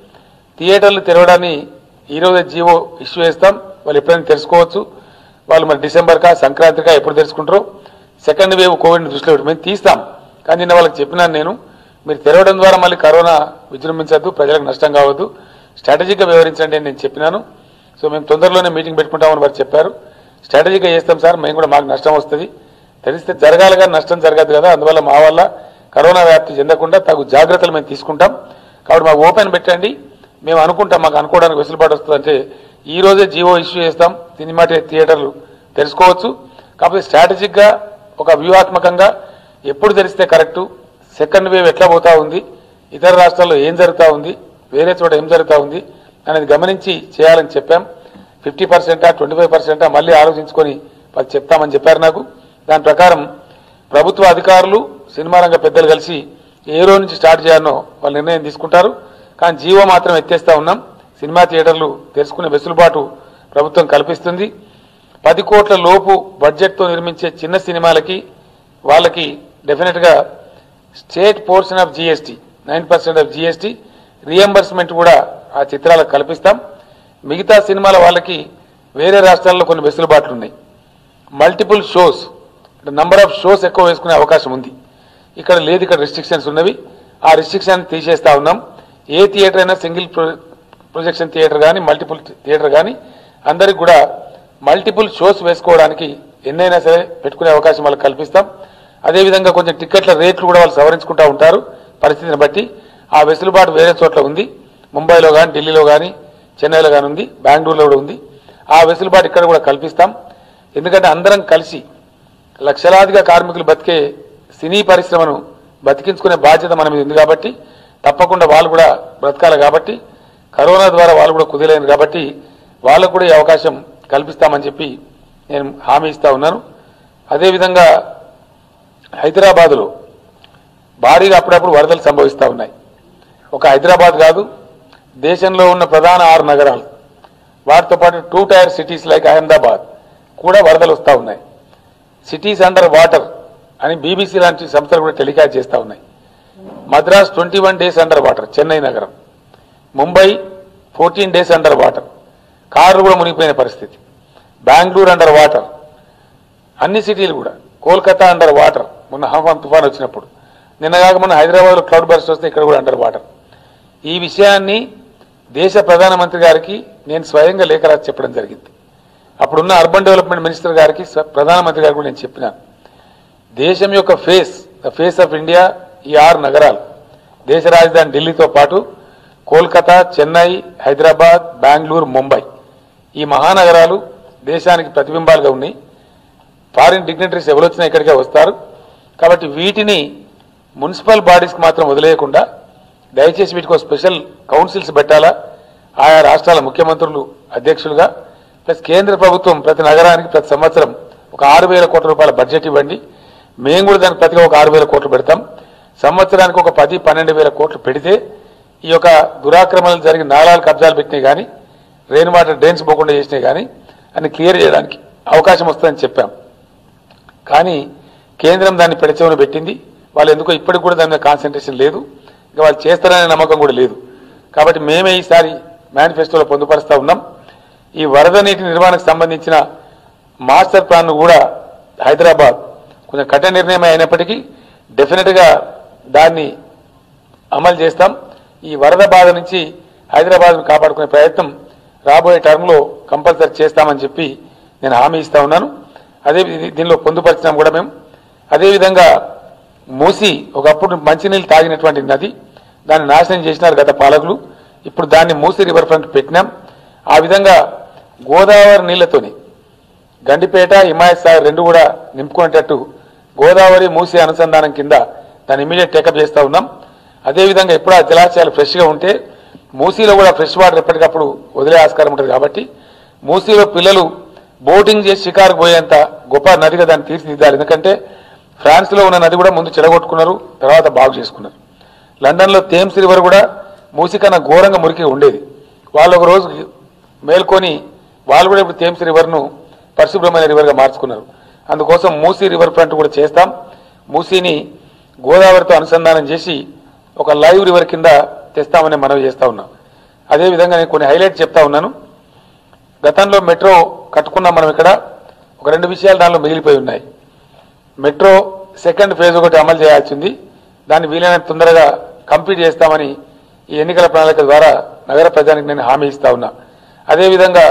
థియేటర్లు తెరవడాన్ని ఈరోజు జీవో ఇష్యూ చేస్తాం. వాళ్ళు ఎప్పుడైనా తెలుసుకోవచ్చు. వాళ్ళు మరి డిసెంబర్కా సంక్రాంతికా ఎప్పుడు తెలుసుకుంటారో. సెకండ్ వేవ్ కోవిడ్ దృష్టిలో మేము తీస్తాం. కానీ నిన్న వాళ్ళకి చెప్పినాను నేను మీరు తెరవడం ద్వారా మళ్ళీ కరోనా విజృంభించద్దు ప్రజలకు నష్టం కావద్దు. స్ట్రాటజీగా వ్యవహరించండి అని నేను చెప్పినాను. సో మేము తొందరలోనే మీటింగ్ పెట్టుకుంటామని వారు చెప్పారు. స్ట్రాటజీగా చేస్తాం సార్ మేము కూడా మాకు నష్టం వస్తుంది. తెలిస్తే జరగాలి కానీ నష్టం జరగదు కదా అందువల్ల మా వల్ల కరోనా వ్యాప్తి చెందకుండా తగు జాగ్రత్తలు మేము తీసుకుంటాం. కాబట్టి మాకు ఓపెన్ పెట్టండి. మేము అనుకుంటాం మాకు అనుకోవడానికి వెసులుబాటు వస్తుందంటే ఈ రోజే జీవో ఇష్యూ చేస్తాం. సినిమా థియేటర్లు తెలుసుకోవచ్చు. కాకపోతే స్ట్రాటజిక్గా ఒక వ్యూహాత్మకంగా ఎప్పుడు తెలిస్తే కరెక్టు సెకండ్ వేవ్ ఎట్లా పోతా ఉంది ఇతర రాష్ట్రాల్లో ఏం జరుగుతూ ఉంది వేరే చోట ఏం జరుగుతూ ఉంది అనేది గమనించి చేయాలని చెప్పాం. ఫిఫ్టీ పర్సెంటా ట్వంటీ ఫైవ్ పర్సెంటా మళ్ళీ ఆలోచించుకొని వాళ్ళు చెప్తామని చెప్పారు నాకు. దాని ప్రకారం ప్రభుత్వ అధికారులు సినిమా రంగ పెద్దలు కలిసి ఏ రోజు నుంచి స్టార్ట్ చేయాలనో వాళ్ళు నిర్ణయం తీసుకుంటారు. కానీ జీవో మాత్రం ఎత్తేస్తా ఉన్నాం. సినిమా థియేటర్లు తెలుసుకునే వెసులుబాటు ప్రభుత్వం కల్పిస్తుంది. పది కోట్ల లోపు బడ్జెట్తో నిర్మించే చిన్న సినిమాలకి వాళ్ళకి డెఫినెట్గా state portion of GST nine percent of GST reimbursement కూడా ఆ చిత్రాలకు కల్పిస్తాం. మిగతా సినిమాల వాళ్ళకి వేరే రాష్ట్రాల్లో కొన్ని వెసులుబాట్లు ఉన్నాయి. Multiple shows number of shows ఎక్కువ వేసుకునే అవకాశం ఉంది. ఇక్కడ లేదు ఇక్కడ రిస్ట్రిక్షన్స్ ఉన్నవి. ఆ రిస్ట్రిక్షన్ తీసేస్తా ఉన్నాం. ఏ థియేటర్ అయినా సింగిల్ ప్రొజెక్షన్ థియేటర్ కానీ మల్టిపుల్ థియేటర్ కానీ అందరికి కూడా మల్టిపుల్ షోస్ వేసుకోవడానికి ఎన్నైనా సరే పెట్టుకునే అవకాశం వాళ్ళకి కల్పిస్తాం. అదేవిధంగా కొంచెం టికెట్ల రేట్లు కూడా వాళ్ళు సవరించుకుంటూ ఉంటారు పరిస్థితిని బట్టి. ఆ వెసులుబాటు వేరే చోట్ల ఉంది. ముంబైలో కానీ ఢిల్లీలో కానీ చెన్నైలో కానీ ఉంది బెంగళూరులో కూడా ఉంది. ఆ వెసులుబాటు ఇక్కడ కూడా కల్పిస్తాం. ఎందుకంటే అందరం కలిసి లక్షలాదిగా కార్మికులు బతికే సినీ పరిశ్రమను బతికించుకునే బాధ్యత మన మీద ఉంది కాబట్టి తప్పకుండా వాళ్ళు కూడా బ్రతకాలి కాబట్టి కరోనా ద్వారా వాళ్ళు కూడా కుదిలేరు కాబట్టి వాళ్ళకు కూడా ఈ అవకాశం కల్పిస్తామని చెప్పి నేను హామీ ఇస్తా ఉన్నాను. అదేవిధంగా హైదరాబాదులో భారీగా అప్పుడప్పుడు వరదలు సంభవిస్తూ ఉన్నాయి. ఒక హైదరాబాద్ కాదు దేశంలో ఉన్న ప్రధాన ఆరు నగరాలు. వాటితో పాటు two tier cities like Ahmedabad కూడా వరదలు వస్తూ ఉన్నాయి. సిటీస్ అండర్ వాటర్ అని బీబీసీ లాంటి సంస్థలు కూడా టెలికాస్ట్ చేస్తూ ఉన్నాయి. Madras twenty one days under water Chennai నగరం. Mumbai fourteen days under water కార్లు కూడా మునిగిపోయిన పరిస్థితి. బెంగళూరు అండర్ వాటర్ అన్ని సిటీలు కూడా. కోల్కతా అండర్ వాటర్ మొన్న హంఫాన్ తుఫాన్ వచ్చినప్పుడు. నిన్నగాక మొన్న హైదరాబాద్లో క్లౌడ్ బర్స్ట్ వస్తే ఇక్కడ కూడా అండర్ వాటర్ ఈ విషయాన్ని దేశ ప్రధానమంత్రి గారికి నేను స్వయంగా లేఖ రాసి చెప్పడం జరిగింది. అప్పుడున్న అర్బన్ డెవలప్మెంట్ మినిస్టర్ గారికి స్వ- ప్రధానమంత్రి గారికి కూడా నేను చెప్పినాను దేశం యొక్క face the face of India ఈ ఆరు నగరాలు. దేశ రాజధాని ఢిల్లీతో పాటు కోల్కతా చెన్నై హైదరాబాద్ బెంగళూరు ముంబై. ఈ మహానగరాలు దేశానికి ప్రతిబింబాలుగా ఉన్నాయి. ఫారిన్ డిగ్నటరీస్ ఎవరు వచ్చినా ఇక్కడికే వస్తారు. కాబట్టి వీటిని మున్సిపల్ బాడీస్కి మాత్రం వదిలేయకుండా దయచేసి వీటికి స్పెషల్ కౌన్సిల్స్ పెట్టాలా? ఆయా రాష్ట్రాల ముఖ్యమంత్రులు అధ్యక్షులుగా ప్లస్ కేంద్ర ప్రభుత్వం ప్రతి నగరానికి ప్రతి సంవత్సరం ఒక ఆరు వేల కోట్ల రూపాయల బడ్జెట్ ఇవ్వండి. మేము కూడా దానికి ప్రతిగా ఒక ఆరు వేల కోట్లు పెడతాం. సంవత్సరానికి ఒక పది పన్నెండు వేల కోట్లు పెడితే ఈ యొక్క దురాక్రమణలు జరిగిన నాలాలు కబ్జాలు పెట్టినాయి కానీ రెయిన్ వాటర్ డ్రైన్స్ పోకుండా చేసినాయి కానీ అని క్లియర్ చేయడానికి అవకాశం వస్తుందని చెప్పాం. కానీ కేంద్రం దాన్ని పెడచెవున పెట్టింది. వాళ్ళు ఎందుకో ఇప్పటికి కూడా దాని మీద కాన్సన్ట్రేషన్ లేదు. ఇంకా వాళ్ళు చేస్తారనే నమ్మకం కూడా లేదు. కాబట్టి మేమే ఈసారి మేనిఫెస్టోలో పొందుపరుస్తూ ఉన్నాం. ఈ వరద నీటి నిర్వహణకు సంబంధించిన మాస్టర్ ప్లాన్ను కూడా హైదరాబాద్ కొంచెం కఠిన నిర్ణయం అయినప్పటికీ డెఫినెట్గా దాన్ని అమలు చేస్తాం. ఈ వరద బాధ నుంచి హైదరాబాద్ను కాపాడుకునే ప్రయత్నం రాబోయే టర్మ్లో కంపల్సరీ చేస్తామని చెప్పి నేను హామీ ఇస్తా ఉన్నాను. అదే ఇది- దీనిలో పొందుపరిచినాం కూడా మేము. అదేవిధంగా మూసి ఒకప్పుడు మంచినీళ్ళు తాగినటువంటి నది దాన్ని నాశనం చేసినారు గత పాలకులు. ఇప్పుడు దాన్ని మూసి రివర్ ఫ్రంట్ పెట్టినాం. ఆ విధంగా గోదావరి నీళ్ళతోని గండిపేట హిమాయత్ సాగర్ రెండు కూడా నింపుకునేటట్టు గోదావరి మూసి అనుసంధానం కింద దాన్ని ఇమీడియట్ టేకప్ చేస్తూ ఉన్నాం. అదేవిధంగా ఎప్పుడు ఆ జలాశయాలు ఫ్రెష్గా ఉంటే మూసీలో కూడా ఫ్రెష్ వాటర్ ఎప్పటికప్పుడు వదిలే ఆస్కారం ఉంటుంది కాబట్టి మూసీలో పిల్లలు బోటింగ్ చేసి షికారుకు పోయేంత గొప్ప నదిగా దాన్ని తీర్చిదిద్దాలి. ఎందుకంటే ఫ్రాన్స్లో ఉన్న నది కూడా ముందు చెడగొట్టుకున్నారు తర్వాత బాగు చేసుకున్నారు. లండన్లో థేమ్స్ రివర్ కూడా మూసి కన్నా ఘోరంగా మురికి ఉండేది. వాళ్ళు ఒక రోజు మేల్కొని వాళ్ళు కూడా ఇప్పుడు థేమ్స్ రివర్ను పరిశుభ్రమైన రివర్గా మార్చుకున్నారు. అందుకోసం మూసీ రివర్ ఫ్రంట్ కూడా చేస్తాం. మూసీని గోదావరితో అనుసంధానం చేసి ఒక లైవ్ రివర్ కింద తెస్తామని మనవి చేస్తా ఉన్నాం. అదేవిధంగా నేను కొన్ని హైలైట్ చెప్తా ఉన్నాను. గతంలో మెట్రో కట్టుకున్నాం మనం ఇక్కడ. ఒక రెండు విషయాలు దానిలో మిగిలిపోయి ఉన్నాయి. మెట్రో సెకండ్ ఫేజ్ ఒకటి అమలు చేయాల్సింది దాన్ని వీలైనంత తొందరగా కంప్లీట్ చేస్తామని ఈ ఎన్నికల ప్రణాళిక ద్వారా నగర ప్రజానికి నేను హామీ ఇస్తా ఉన్నా. అదేవిధంగా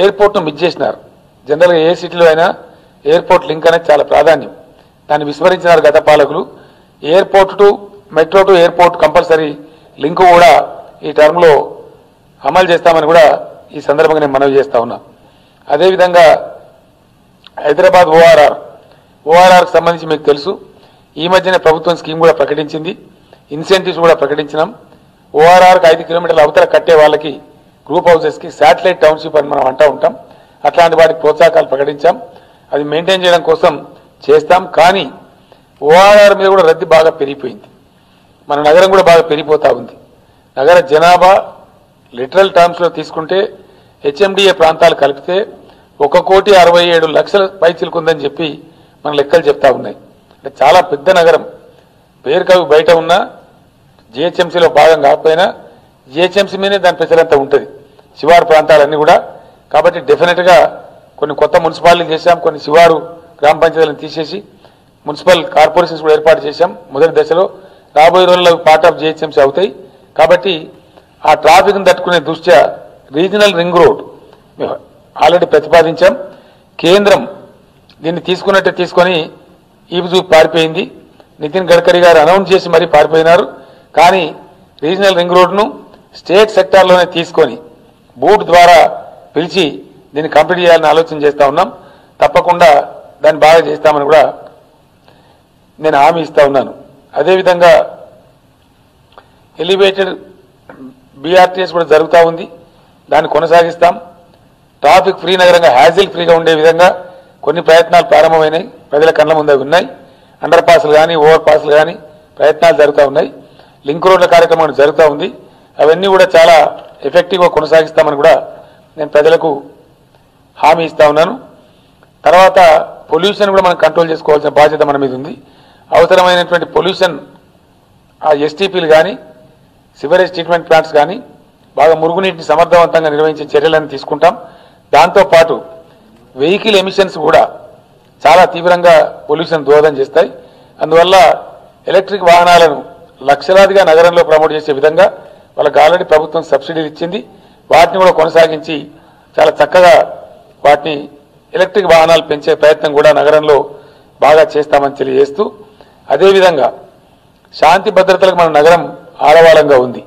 ఎయిర్పోర్ట్ను మిస్ చేసినారు. జనరల్గా ఏ సిటీలో అయినా ఎయిర్పోర్ట్ లింక్ అనేది చాలా ప్రాధాన్యం. దాన్ని విస్మరించినారు గత పాలకులు. Airport to metro to airport compulsory link కూడా ఈ టర్మ్లో అమలు చేస్తామని కూడా ఈ సందర్భంగా నేను మనవి చేస్తా ఉన్నా. అదేవిధంగా హైదరాబాద్ ఓఆర్ఆర్ ఓఆర్ఆర్కి సంబంధించి మీకు తెలుసు. ఈ మధ్యనే ప్రభుత్వం స్కీమ్ కూడా ప్రకటించింది. ఇన్సెంటివ్స్ కూడా ప్రకటించినాం. ఓఆర్ఆర్కి ఐదు కిలోమీటర్ల అవతల కట్టే వాళ్ళకి గ్రూప్ హౌసెస్కి శాటిలైట్ టౌన్షిప్ అని మనం అంటూ ఉంటాం. అట్లాంటి వాటికి ప్రోత్సాహకాలు ప్రకటించాం. అది మెయింటైన్ చేయడం కోసం చేస్తాం. కానీ ఓఆర్ఆర్ మీద కూడా రద్దీ బాగా పెరిగిపోయింది. మన నగరం కూడా బాగా పెరిగిపోతూ ఉంది. నగర జనాభా లిటరల్ టర్మ్స్లో తీసుకుంటే హెచ్ఎండిఏ ప్రాంతాలు కలిపితే ఒక కోటి అరవై ఏడు లక్షల పైచిలుకుందని చెప్పి మన లెక్కలు చెప్తా ఉన్నాయి. అంటే చాలా పెద్ద నగరం. పేరు కవి బయట ఉన్నా జిహెచ్ఎంసీలో భాగం కాకపోయినా జిహెచ్ఎంసీ మీదే దాని పెసరంతా ఉంటుంది. శివారు ప్రాంతాలన్నీ కూడా. కాబట్టి డెఫినెట్గా కొన్ని కొత్త మున్సిపాలిటీలు చేశాం కొన్ని శివారు గ్రామ పంచాయతీలను తీసేసి మున్సిపల్ కార్పొరేషన్స్ కూడా ఏర్పాటు చేశాం. మొదటి దశలో రాబోయే రోజుల్లో పార్ట్ ఆఫ్ జిహెచ్ఎంసీ అవుతాయి. కాబట్టి ఆ ట్రాఫిక్ని తట్టుకునే దృష్ట్యా రీజనల్ రింగ్ రోడ్ మేము ఆల్రెడీ ప్రతిపాదించాం. కేంద్రం దీన్ని తీసుకున్నట్టే తీసుకొని ఈపు చూపు పారిపోయింది. నితిన్ గడ్కరీ గారు అనౌన్స్ చేసి మరీ పారిపోయినారు. కానీ రీజనల్ రింగ్ రోడ్ను స్టేట్ సెక్టార్లోనే తీసుకొని బూట్ ద్వారా పిలిచి దీన్ని కంప్లీట్ చేయాలని ఆలోచన చేస్తా ఉన్నాం. తప్పకుండా దాన్ని బాగా చేస్తామని కూడా నేను హామీ ఇస్తా ఉన్నాను. అదేవిధంగా ఎలివేటెడ్ బీఆర్టీఎస్ కూడా జరుగుతూ ఉంది. దాన్ని కొనసాగిస్తాం. ట్రాఫిక్ ఫ్రీ నగరంగా హ్యాజిల్ ఫ్రీగా ఉండే విధంగా కొన్ని ప్రయత్నాలు ప్రారంభమైనాయి. ప్రజల కళ్ళ ముందు ఉన్నాయి. అండర్ పాస్లు కానీ ఓవర్ పాస్లు కానీ ప్రయత్నాలు జరుగుతూ ఉన్నాయి. లింక్ రోడ్ల కార్యక్రమం జరుగుతూ ఉంది. అవన్నీ కూడా చాలా ఎఫెక్టివ్గా కొనసాగిస్తామని కూడా నేను ప్రజలకు హామీ ఇస్తా ఉన్నాను. తర్వాత పొల్యూషన్ కూడా మనం కంట్రోల్ చేసుకోవాల్సిన బాధ్యత మన మీద ఉంది. అవసరమైనటువంటి పొల్యూషన్ ఆ ఎస్టీపీలు కానీ సివరేజ్ ట్రీట్మెంట్ ప్లాంట్స్ కానీ బాగా మురుగునీటిని సమర్థవంతంగా నిర్వహించే చర్యలను తీసుకుంటాం. దాంతోపాటు వెహికల్ ఎమిషన్స్ కూడా చాలా తీవ్రంగా పొల్యూషన్ దోహదం చేస్తాయి. అందువల్ల ఎలక్ట్రిక్ వాహనాలను లక్షలాదిగా నగరంలో ప్రమోట్ చేసే విధంగా వాళ్ళకి ఆల్రెడీ ప్రభుత్వం సబ్సిడీలు ఇచ్చింది. వాటిని కూడా కొనసాగించి చాలా చక్కగా వాటిని ఎలక్ట్రిక్ వాహనాలు పెంచే ప్రయత్నం కూడా నగరంలో బాగా చేస్తామని తెలియజేస్తూ అదేవిధంగా శాంతి భద్రతలకు మన నగరం ఆడవాళంగా ఉంది.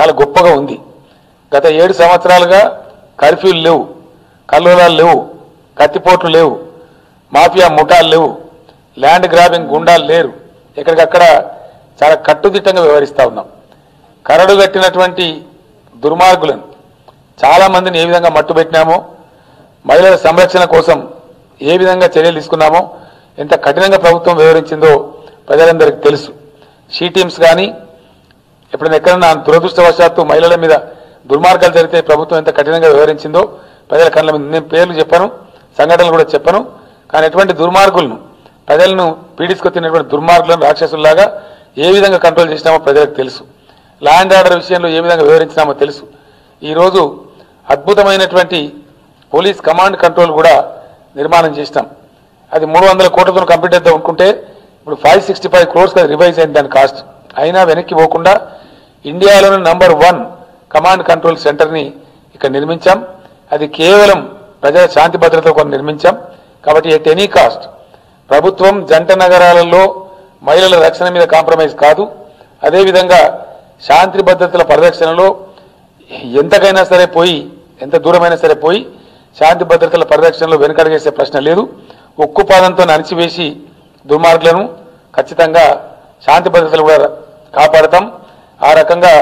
చాలా గొప్పగా ఉంది. గత ఏడు సంవత్సరాలుగా కర్ఫ్యూలు లేవు కల్లోలాలు లేవు కత్తిపోట్లు లేవు. మాఫియా ముఠాలు లేవు. ల్యాండ్ గ్రాబింగ్ గుండాలు లేరు. ఎక్కడికక్కడ చాలా కట్టుదిట్టంగా వ్యవహరిస్తూ ఉన్నాం. కరడు కట్టినటువంటి దుర్మార్గులను చాలా మందిని ఏ విధంగా మట్టుబెట్టినామో మహిళల సంరక్షణ కోసం ఏ విధంగా చర్యలు తీసుకున్నామో ఎంత కఠినంగా ప్రభుత్వం వ్యవహరించిందో ప్రజలందరికీ తెలుసు. షీ టీమ్స్ కానీ ఎప్పుడైనా ఎక్కడన్నా దురదృష్టవశాత్తు మహిళల మీద దుర్మార్గాలు జరిగితే ప్రభుత్వం ఎంత కఠినంగా వ్యవహరించిందో ప్రజల కళ్ళ మీద నేను పేర్లు చెప్పను సంఘటనలు కూడా చెప్పను. కానీ ఎటువంటి దుర్మార్గులను ప్రజలను పీడించుకు తిన్నటువంటి దుర్మార్గులను రాక్షసుల్లాగా ఏ విధంగా కంట్రోల్ చేసినామో ప్రజలకు తెలుసు. లా అండ్ ఆర్డర్ విషయంలో ఏ విధంగా వివరించినామో తెలుసు. ఈరోజు అద్భుతమైనటువంటి పోలీస్ కమాండ్ కంట్రోల్ కూడా నిర్మాణం చేసినాం. అది మూడు వందల కోట్లతో కంప్లీట్ అయితే అనుకుంటే ఇప్పుడు five sixty five crores revise అయింది దాని కాస్ట్. అయినా వెనక్కి పోకుండా ఇండియాలోని నంబర్ వన్ కమాండ్ కంట్రోల్ సెంటర్ని ఇక్కడ నిర్మించాం. అది కేవలం ప్రజల శాంతి భద్రత కోసం నిర్మించాం. కాబట్టి ఎట్ ఎనీ కాస్ట్ ప్రభుత్వం జంట నగరాలలో మహిళల రక్షణ మీద కాంప్రమైజ్ కాదు. అదేవిధంగా శాంతి భద్రతల పరిరక్షణలో ఎంతకైనా సరే పోయి ఎంత దూరమైనా సరే పోయి శాంతి భద్రతల పరిరక్షణలో వెనుకడగేసే ప్రశ్న లేదు. ఉక్కు పాదంతో అణిచివేసి దుర్మార్గులను ఖచ్చితంగా శాంతి భద్రతలు కూడా కాపాడతాం. ఆ రకంగా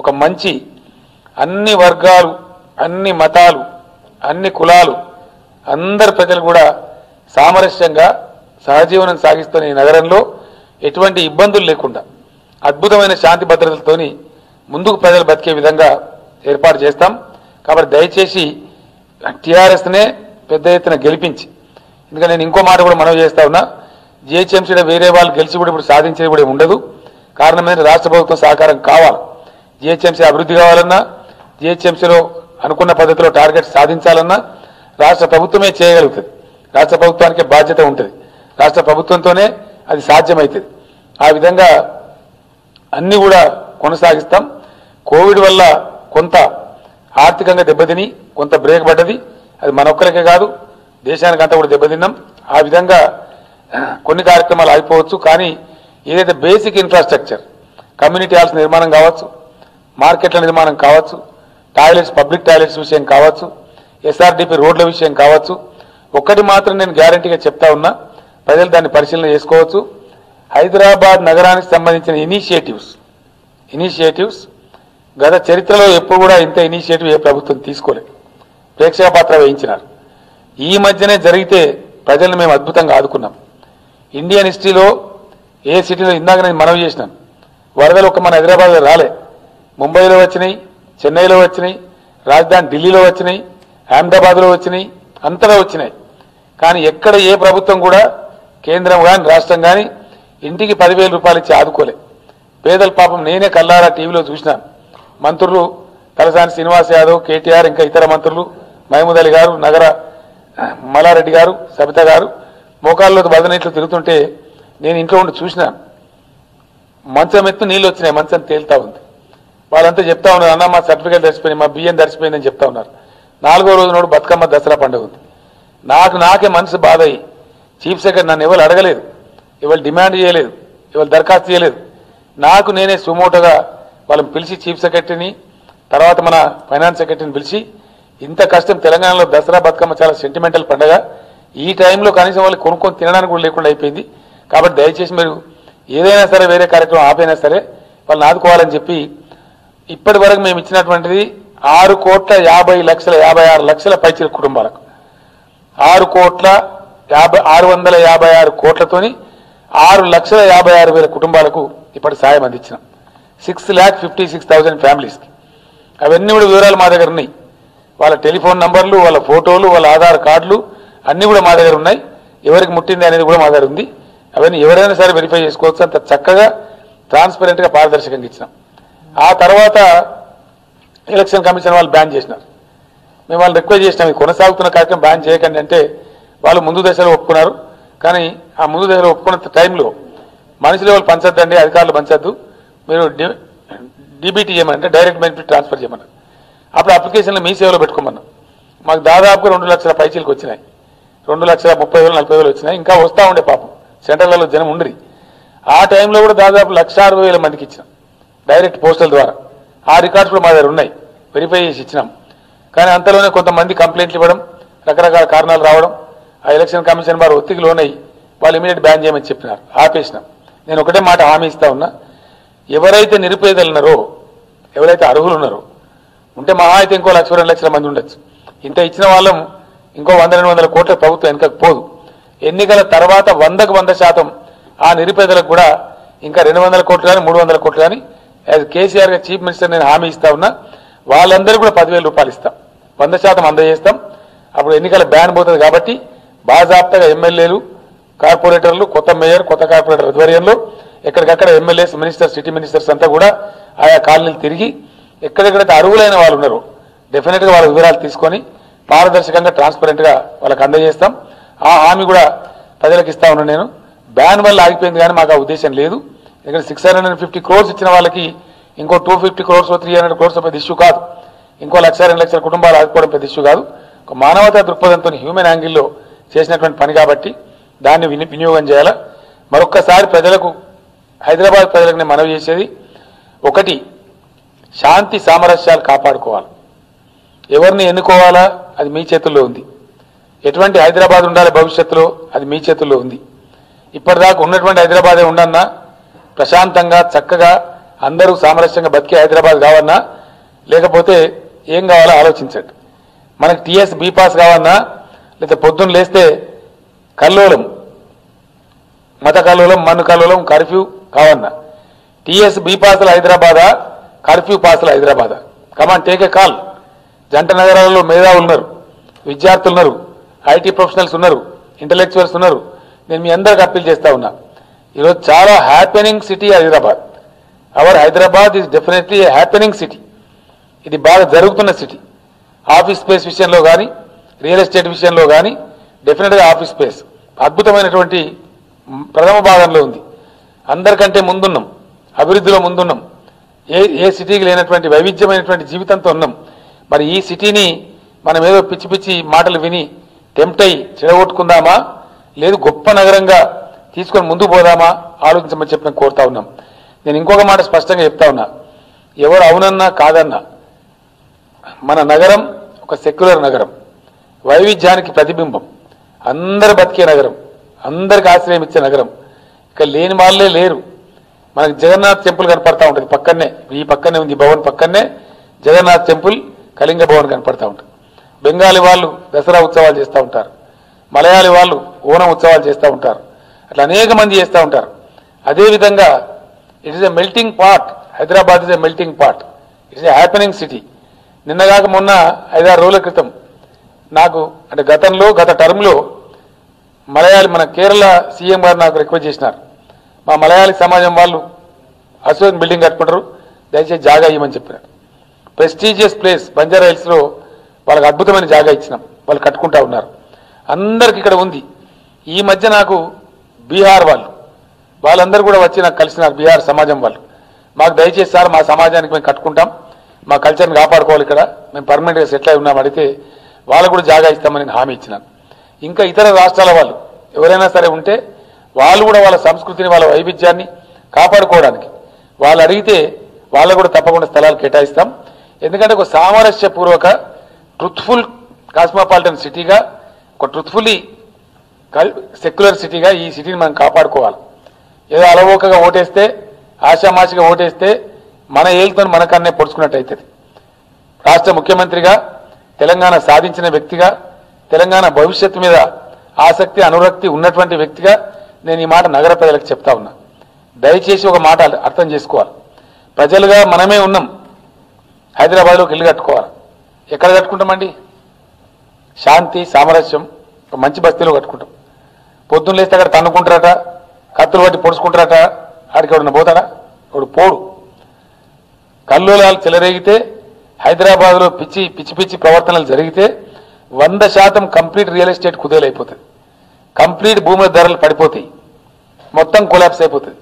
ఒక మంచి అన్ని వర్గాలు అన్ని మతాలు అన్ని కులాలు అందరి ప్రజలు కూడా సామరస్యంగా సహజీవనం సాగిస్తున్న ఈ నగరంలో ఎటువంటి ఇబ్బందులు లేకుండా అద్భుతమైన శాంతి భద్రతలతోని ముందుకు ప్రజలు బతికే విధంగా ఏర్పాటు చేస్తాం. కాబట్టి దయచేసి టీఆర్ఎస్నే పెద్ద ఎత్తున గెలిపించి ఎందుకంటే నేను ఇంకో మాట కూడా మనవి చేస్తా ఉన్నా జిహెచ్ఎంసీలో వేరే వాళ్ళు గెలిచి కూడా ఇప్పుడు సాధించేది కూడా ఉండదు. కారణం ఏంటంటే రాష్ట్ర ప్రభుత్వం సహకారం కావాలి. జిహెచ్ఎంసీ అభివృద్ధి కావాలన్నా జిహెచ్ఎంసీలో అనుకున్న పద్ధతిలో టార్గెట్ సాధించాలన్నా రాష్ట్ర ప్రభుత్వమే చేయగలుగుతుంది. రాష్ట్ర ప్రభుత్వానికి బాధ్యత ఉంటుంది. రాష్ట్ర ప్రభుత్వంతోనే అది సాధ్యమవుతుంది ఆ విధంగా అన్ని కూడా కొనసాగిస్తాం. కోవిడ్ వల్ల కొంత ఆర్థికంగా దెబ్బతిని కొంత బ్రేక్ పడ్డది. అది మన ఒక్కరికే కాదు దేశానికంతా కూడా దెబ్బతిన్నాం. ఆ విధంగా కొన్ని కార్యక్రమాలు అయిపోవచ్చు కానీ ఏదైతే బేసిక్ ఇన్ఫ్రాస్ట్రక్చర్ కమ్యూనిటీ హాల్స్ నిర్మాణం కావచ్చు మార్కెట్ల నిర్మాణం కావచ్చు టాయిలెట్స్ పబ్లిక్ టాయిలెట్స్ విషయం కావచ్చు ఎస్ఆర్డిపి రోడ్ల విషయం కావచ్చు ఒక్కటి మాత్రం నేను గ్యారంటీగా చెప్తా ఉన్నా ప్రజలు దాన్ని పరిశీలన చేసుకోవచ్చు. హైదరాబాద్ నగరానికి సంబంధించిన ఇనిషియేటివ్స్ ఇనిషియేటివ్స్ గత చరిత్రలో ఎప్పుడు కూడా ఇంత ఇనిషియేటివ్ ఏ ప్రభుత్వం తీసుకోలేదు. ప్రేక్షక పాత్ర వహించినారు ఈ మధ్యనే జరిగితే ప్రజలను మేము అద్భుతంగా ఆదుకున్నాం. ఇండియన్ హిస్టరీలో ఏ సిటీలో ఇందాక నేను మనవి చేసినాను వరదలు ఒక మన హైదరాబాద్లో రాలే. ముంబైలో వచ్చినాయి చెన్నైలో వచ్చినాయి రాజధాని ఢిల్లీలో వచ్చినాయి అహ్మదాబాద్లో వచ్చినాయి అంతటా వచ్చినాయి. కానీ ఎక్కడ ఏ ప్రభుత్వం కూడా కేంద్రం కానీ రాష్ట్రం కానీ ఇంటికి పదివేల రూపాయలు ఇచ్చి ఆదుకోలే. పేదల పాపం నేనే కల్లారా టీవీలో చూసినాను మంత్రులు తలసాని శ్రీనివాస్ యాదవ్ కేటీఆర్ ఇంకా ఇతర మంత్రులు మహమూద్ అలీ గారు నగర మల్లారెడ్డి గారు సబిత గారు మోకాల్లో బదనీట్లు తిరుగుతుంటే నేను ఇంట్లో ఉండి చూసినాను మంచం ఎత్తు నీళ్ళు వచ్చినాయి మంచం తేలుతా ఉంది. వాళ్ళంతా చెప్తా ఉన్నారు అన్న మా సర్టిఫికేట్ తడిచిపోయింది మా బియ్యం తడిచిపోయిందని చెప్తా ఉన్నారు. నాలుగో రోజు నాడు బతుకమ్మ దసరా పండుగ ఉంది. నాకు నాకే మనసు బాధ అయ్యి చీఫ్ సెక్రటరీ నన్ను ఎవరు అడగలేదు. ఎవరు డిమాండ్ చేయలేదు. ఎవరు దరఖాస్తు చేయలేదు. నాకు నేనే సుమోటోగా వాళ్ళని పిలిచి చీఫ్ సెక్రటరీని తర్వాత మన ఫైనాన్స్ సెక్రటరీని పిలిచి ఇంత కష్టం తెలంగాణలో దసరా బతుకమ్మ చాలా సెంటిమెంటల్ పండగ. ఈ టైంలో కనీసం వాళ్ళు కొనుక్కొని తినడానికి కూడా లేకుండా అయిపోయింది. కాబట్టి దయచేసి మీరు ఏదైనా సరే వేరే కార్యక్రమం ఆపైనా సరే వాళ్ళని ఆదుకోవాలని చెప్పి ఇప్పటి వరకు మేము ఇచ్చినటువంటిది ఆరు కోట్ల యాభై లక్షల యాభై ఆరు లక్షల పైచిల కుటుంబాలకు. ఆరు కోట్ల యాభై ఆరు వందల యాభై ఆరు కోట్లతోని ఆరు లక్షల యాభై ఆరు వేల కుటుంబాలకు ఇప్పటి సాయం అందించినాం. Six lakh fifty six thousand ఫ్యామిలీస్కి అవన్నీ కూడా వివరాలు మా దగ్గర ఉన్నాయి. వాళ్ళ టెలిఫోన్ నంబర్లు వాళ్ళ ఫోటోలు వాళ్ళ ఆధార్ కార్డులు అన్నీ కూడా మా దగ్గర ఉన్నాయి. ఎవరికి ముట్టింది అనేది కూడా మా దగ్గర ఉంది. అవన్నీ ఎవరైనా సరే వెరిఫై చేసుకోవచ్చు. అంత చక్కగా ట్రాన్స్పరెంట్గా పారదర్శకంగా ఇచ్చినాం. ఆ తర్వాత ఎలక్షన్ కమిషన్ వాళ్ళు బ్యాన్ చేసినారు. మేము వాళ్ళు రిక్వెస్ట్ చేసినాం కొనసాగుతున్న కార్యక్రమం బ్యాన్ చేయకండి అంటే వాళ్ళు ముందు దశలో ఒప్పుకున్నారు. కానీ ఆ ముందు దశలో ఒప్పుకున్న టైంలో మనుషులు వాళ్ళు పంచొద్దండి అధికారులు పంచొద్దు. మీరు డిబిటీ చేయమని అంటే డైరెక్ట్ బెనిఫిట్ ట్రాన్స్ఫర్ చేయమన్నారు. అప్పుడు అప్లికేషన్లు మీ సేవలో పెట్టుకోమన్నాం మాకు దాదాపుగా రెండు లక్షల పైచీలకు వచ్చినాయి. రెండు లక్షల ముప్పై వేలు నలభై వేలు వచ్చినాయి. ఇంకా వస్తూ ఉండే పాపం. సెంటర్లలో జనం ఉండరి. ఆ టైంలో కూడా దాదాపు లక్ష అరవై వేల మందికి ఇచ్చిన. డైరెక్ట్ పోస్టల్ ద్వారా. ఆ రికార్డ్స్ కూడా మా దగ్గర ఉన్నాయి. వెరిఫై చేసి ఇచ్చినాం. కానీ అంతలోనే కొంతమంది కంప్లైంట్లు ఇవ్వడం రకరకాల కారణాలు రావడం ఆ ఎలక్షన్ కమిషన్ వారు ఒత్తికి లోనై వాళ్ళు ఇమీడియట్ బ్యాన్ చేయమని చెప్పినారు. ఆపేసినాం. నేను ఒకటే మాట హామీ ఇస్తా ఉన్నా. ఎవరైతే నిరుపేదలు ఉన్నారో ఎవరైతే అర్హులు ఉన్నారో ఉంటే మహా అయితే ఇంకో లక్ష రెండు లక్షల మంది ఉండొచ్చు. ఇంత ఇచ్చిన వాళ్ళం ఇంకో వంద రెండు వందల కోట్ల ప్రభుత్వం వెనకకు పోదు. ఎన్నికల తర్వాత వందకు వంద శాతం ఆ నిరుపేదలకు కూడా ఇంకా రెండు వందల కోట్లు కానీ మూడు వందల కోట్లు కానీ యాజ్ కేసీఆర్ గారు చీఫ్ మినిస్టర్ నేను హామీ ఇస్తా ఉన్నా వాళ్ళందరికీ కూడా పదివేల రూపాయలు ఇస్తాం. వంద శాతం అందజేస్తాం. అప్పుడు ఎన్నికల బ్యాన్ పోతుంది కాబట్టి బాజాప్తగా ఎమ్మెల్యేలు కార్పొరేటర్లు కొత్త మేయర్ కొత్త కార్పొరేటర్ ఆధ్వర్యంలో ఎక్కడికక్కడ ఎమ్మెల్యేస్ మినిస్టర్స్ సిటీ మినిస్టర్స్ అంతా కూడా ఆయా కాలనీలు తిరిగి ఎక్కడెక్కడైతే అరువులైన వాళ్ళు ఉన్నారో డెఫినెట్గా వాళ్ళ వివరాలు తీసుకొని పారదర్శకంగా ట్రాన్స్పరెంట్గా వాళ్ళకి అందజేస్తాం. ఆ హామీ కూడా ప్రజలకు ఇస్తా ఉన్నాను నేను. బ్యాన్ వల్ల ఆగిపోయింది కానీ మాకు ఆ ఉద్దేశం లేదు. ఇక్కడ six hundred and fifty crores ఇచ్చిన వాళ్ళకి ఇంకో two fifty crores three hundred crores పెద్ద ఇష్యూ కాదు. ఇంకో లక్ష రెండు లక్షల కుటుంబాలు ఆదుకోవడం పెద్ద ఇష్యూ కాదు. ఒక మానవతా దృక్పథంతో హ్యూమన్ యాంగిల్లో చేసినటువంటి పని కాబట్టి దాన్ని విని వినియోగం చేయాలా? మరొక్కసారి ప్రజలకు హైదరాబాద్ ప్రజలకు నేను మనవి చేసేది ఒకటి శాంతి సామరస్యాలు కాపాడుకోవాలి. ఎవరిని ఎన్నుకోవాలా? అది మీ చేతుల్లో ఉంది. ఎటువంటి హైదరాబాద్ ఉండాలి భవిష్యత్తులో? అది మీ చేతుల్లో ఉంది. ఇప్పటిదాకా ఉన్నటువంటి హైదరాబాదే ఉండన్నా ప్రశాంతంగా చక్కగా అందరూ సామరస్యంగా బతికే హైదరాబాద్ కావన్నా లేకపోతే ఏం కావాలో ఆలోచించండి. మనకి టీఎస్ బీపాస్ కావన్నా లేదా పొద్దున్న లేస్తే కల్లోలం మత కల్లోలం మన్ను కల్లోలం కర్ఫ్యూ కావన్నా టీఎస్ బీపాసుల హైదరాబాదా కర్ఫ్యూ పాసుల హైదరాబాదా? Come on take a call జంట నగరాలలో మేధావులు ఉన్నారు విద్యార్థులు ఉన్నారు ఐటీ ప్రొఫెషనల్స్ ఉన్నారు ఇంటలెక్చువల్స్ ఉన్నారు. నేను మీ అందరికి అప్పీల్ చేస్తా ఉన్నా. ఈరోజు చాలా happening city Hyderabad our Hyderabad is definitely happening city ఇది బాగా జరుగుతున్న సిటీ ఆఫీస్ స్పేస్ విషయంలో కానీ రియల్ ఎస్టేట్ విషయంలో కానీ డెఫినెట్గా ఆఫీస్ స్పేస్ అద్భుతమైనటువంటి ప్రథమ భాగంలో ఉంది. అందరికంటే ముందున్నాం. అభివృద్ధిలో ముందున్నాం. ఏ ఏ సిటీకి లేనటువంటి వైవిధ్యమైనటువంటి జీవితంతో ఉన్నాం. మరి ఈ సిటీని మనం ఏదో పిచ్చి పిచ్చి మాటలు విని టెంప్ట్ అయి చెడగొట్టుకుందామా? లేదు గొప్ప నగరంగా తీసుకొని ముందుకు పోదామా? ఆలోచించమని చెప్పి కోరుతా ఉన్నాం. నేను ఇంకొక మాట స్పష్టంగా చెప్తా ఉన్నా. ఎవరు అవునన్నా కాదన్నా మన నగరం ఒక సెక్యులర్ నగరం. వైవిధ్యానికి ప్రతిబింబం. అందరు బతికే నగరం. అందరికి ఆశ్రయం ఇచ్చే నగరం. ఇక లేని వాళ్ళే లేరు. మనకి జగన్నాథ్ టెంపుల్ కనపడతా ఉంటుంది పక్కనే. ఈ పక్కనే ఉంది ఈ భవన్ పక్కనే. జగన్నాథ్ టెంపుల్ కళింగ భవన్ కనపడతా ఉంటుంది. బెంగాలీ వాళ్ళు దసరా ఉత్సవాలు చేస్తూ ఉంటారు. మలయాళీ వాళ్ళు ఓణం ఉత్సవాలు చేస్తూ ఉంటారు. అట్లా అనేక మంది చేస్తూ ఉంటారు. అదేవిధంగా it is a melting pot Hyderabad is a melting pot it's a happening city నిన్నగాక మొన్న ఐదారు రోజుల క్రితం నాకు అంటే గతంలో గత టర్మ్లో మలయాళి మన కేరళ సీఎం గారు నాకు రిక్వెస్ట్ చేసినారు. మా మలయాళీ సమాజం వాళ్ళు అశోక్ బిల్డింగ్ కట్టుకుంటారు. దయచేసి జాగా ఇవ్వమని చెప్పారు ప్రెస్టీజియస్ ప్లేస్ బంజారా హిల్స్లో వాళ్ళకి అద్భుతమైన జాగా ఇచ్చినాం. వాళ్ళు కట్టుకుంటా ఉన్నారు. అందరికి ఇక్కడ ఉంది. ఈ మధ్య నాకు బీహార్ వాళ్ళు. వాళ్ళందరూ కూడా వచ్చి నాకు కలిసినారు బీహార్ సమాజం వాళ్ళు. మాకు దయచేసి సార్ మా సమాజానికి మేము కట్టుకుంటాం. మా కల్చర్ని కాపాడుకోవాలి ఇక్కడ. మేము పర్మనెంట్గా సెటిల్ అయి ఉన్నాం. అడిగితే వాళ్ళకు కూడా జాగా ఇస్తామని హామీ ఇచ్చినాను. ఇంకా ఇతర రాష్ట్రాల వాళ్ళు ఎవరైనా సరే ఉంటే వాళ్ళు కూడా వాళ్ళ సంస్కృతిని వాళ్ళ వైవిధ్యాన్ని కాపాడుకోవడానికి వాళ్ళు అడిగితే వాళ్ళకు కూడా తప్పకుండా స్థలాలు కేటాయిస్తాం. ఎందుకంటే ఒక సామరస్యపూర్వక ట్రుత్ఫుల్ కాస్మోపాలిటన్ సిటీగా ఒక ట్రుత్ఫుల్లీ సెక్యులర్ సిటీగా ఈ సిటీని మనం కాపాడుకోవాలి. ఏదో అలవోకగా ఓటేస్తే ఆశామాషిగా ఓటేస్తే మన ఏళ్ళతో మనకన్నే పొడుచుకున్నట్టయితుంది. రాష్ట్ర ముఖ్యమంత్రిగా తెలంగాణ సాధించిన వ్యక్తిగా తెలంగాణ భవిష్యత్తు మీద ఆసక్తి అనురక్తి ఉన్నటువంటి వ్యక్తిగా నేను ఈ మాట నగర ప్రజలకు చెప్తా ఉన్నా. దయచేసి ఒక మాట అర్థం చేసుకోవాలి. ప్రజలుగా మనమే ఉన్నాం. హైదరాబాద్లోకి ఇల్లు కట్టుకోవాలి. ఎక్కడ కట్టుకుంటామండి? శాంతి సామరస్యం ఒక మంచి బస్తీలో కట్టుకుంటాం. పొద్దున్న లేస్తే అక్కడ తన్నుకుంటారట కత్తులు పట్టి పొడుచుకుంటారట ఆడికి ఎవడన్నా పోతాడా? వాడు పోడు. కల్లోలాలు చెలరేగితే హైదరాబాద్లో పిచ్చి పిచ్చి పిచ్చి ప్రవర్తనలు జరిగితే వంద శాతం కంప్లీట్ రియల్ ఎస్టేట్ కుదేలైపోతుంది. కంప్లీట్ భూముల ధరలు పడిపోతాయి. మొత్తం కొలాప్స్ అయిపోతుంది.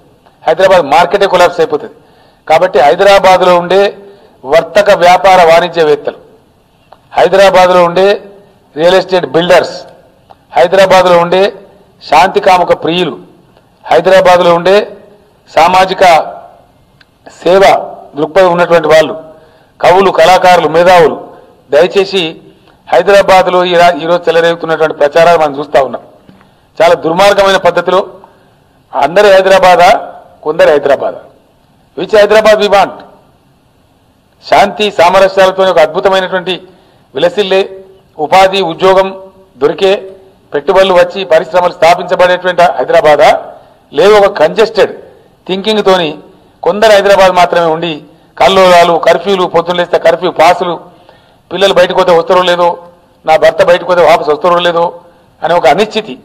హైదరాబాద్ మార్కెటే కొలాప్స్ అయిపోతుంది. కాబట్టి హైదరాబాద్లో ఉండే వర్తక వ్యాపార వాణిజ్యవేత్తలు హైదరాబాద్లో ఉండే రియల్ ఎస్టేట్ బిల్డర్స్ హైదరాబాద్లో ఉండే శాంతికాముక ప్రియులు. హైదరాబాద్లో ఉండే సామాజిక సేవ దృక్పథం ఉన్నటువంటి వాళ్ళు కవులు కళాకారులు మేధావులు దయచేసి హైదరాబాద్లో ఈ ఈరోజు చెలరేగుతున్నటువంటి ప్రచారాలు మనం చూస్తూ ఉన్నాం. చాలా దుర్మార్గమైన పద్ధతిలో అందరి హైదరాబాదా కొందరి హైదరాబాదా. Which Hyderabad we want? శాంతి సామరస్యాలతో ఒక అద్భుతమైనటువంటి విలసిల్లే ఉపాధి ఉద్యోగం దొరికే పెట్టుబడులు వచ్చి పరిశ్రమలు స్థాపించబడేటువంటి హైదరాబాదా? లేదు ఒక కంజెస్టెడ్ థింకింగ్ తోని కొందరు హైదరాబాద్ మాత్రమే ఉండి కల్లోలాలు కర్ఫ్యూలు పొద్దున్నేస్తే కర్ఫ్యూ పాసులు పిల్లలు బయటకు పోతే వస్తారో లేదో నా భర్త బయటకు పోతే వాపసు వస్తారో లేదో అనే ఒక అనిశ్చితి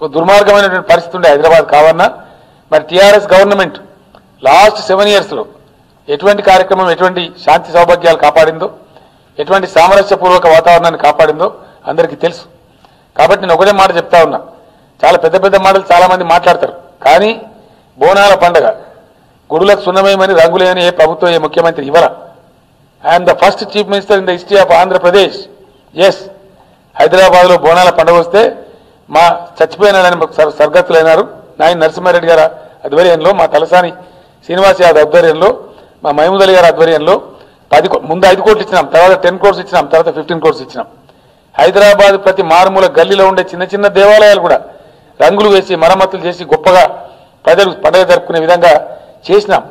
ఒక దుర్మార్గమైనటువంటి పరిస్థితి ఉండే హైదరాబాద్ కావన్నా మరి టీఆర్ఎస్ గవర్నమెంట్ లాస్ట్ సెవెన్ ఇయర్స్లో ఎటువంటి కార్యక్రమం ఎటువంటి శాంతి సౌభాగ్యాలు కాపాడిందో ఎటువంటి సామరస్యపూర్వక వాతావరణాన్ని కాపాడిందో అందరికీ తెలుసు. కాబట్టి నేను ఒకటే మాట చెప్తా ఉన్నా. చాలా పెద్ద పెద్ద మాటలు చాలా మంది మాట్లాడతారు. కానీ బోనాల పండగ గుడులకు సున్నమేమని రంగులేని ఏ ప్రభుత్వం ఏ ముఖ్యమంత్రి ఇవ్వర I'm the first chief minister in the history of Andhra Pradesh yes హైదరాబాద్లో బోనాల పండుగ వస్తే మా చచ్చిపోయినాడని ఆయన నాయన నరసింహారెడ్డి గారు ఆధ్వర్యంలో మా తలసాని శ్రీనివాస్ యాదవ్ ఆధ్వర్యంలో మా మహమూద్ అలీ గారి ఆధ్వర్యంలో పది కో- ముందు ఐదు కోట్లు ఇచ్చినాం తర్వాత టెన్ కోర్స్ ఇచ్చినాం తర్వాత ఫిఫ్టీన్ కోర్స్ ఇచ్చినాం. హైదరాబాద్ ప్రతి మారుమూల గల్లీలో ఉండే చిన్న చిన్న దేవాలయాలు కూడా రంగులు వేసి మరమ్మతులు చేసి గొప్పగా ప్రజలు పండగ జరుపుకునే విధంగా చేసినాం.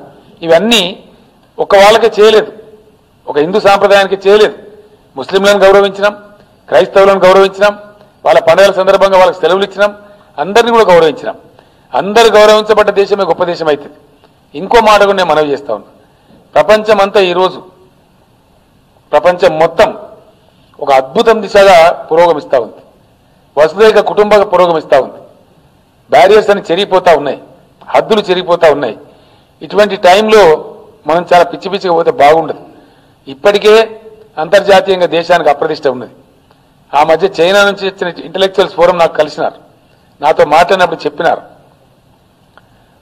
ఇవన్నీ ఒక వాళ్ళకే చేయలేదు. ఒక హిందూ సాంప్రదాయానికి చేయలేదు. ముస్లింలను గౌరవించినాం క్రైస్తవులను గౌరవించినాం వాళ్ళ పండుగల సందర్భంగా వాళ్ళకి సెలవులు ఇచ్చినాం అందరినీ కూడా గౌరవించినాం. అందరు గౌరవించబడ్డ దేశమే గొప్ప దేశం అవుతుంది ఇంకో మాట కూడా నేను మనవి చేస్తా ఉన్నా. ప్రపంచం అంతా ఈరోజు ప్రపంచం మొత్తం ఒక అద్భుతం దిశగా పురోగమిస్తూ ఉంది. వసుదైక కుటుంబ పురోగమిస్తూ ఉంది. బ్యారియర్స్ అని చెరిగిపోతూ ఉన్నాయి. హద్దులు చెరిగిపోతూ ఉన్నాయి. ఇటువంటి టైంలో మనం చాలా పిచ్చి పిచ్చిగా పోతే బాగుండదు. ఇప్పటికే అంతర్జాతీయంగా దేశానికి అప్రతిష్ట ఉన్నది. ఆ మధ్య చైనా నుంచి వచ్చిన ఇంటలెక్చువల్స్ ఫోరం నాకు కలిసినారు. నాతో మాట్లాడినప్పుడు చెప్పినారు.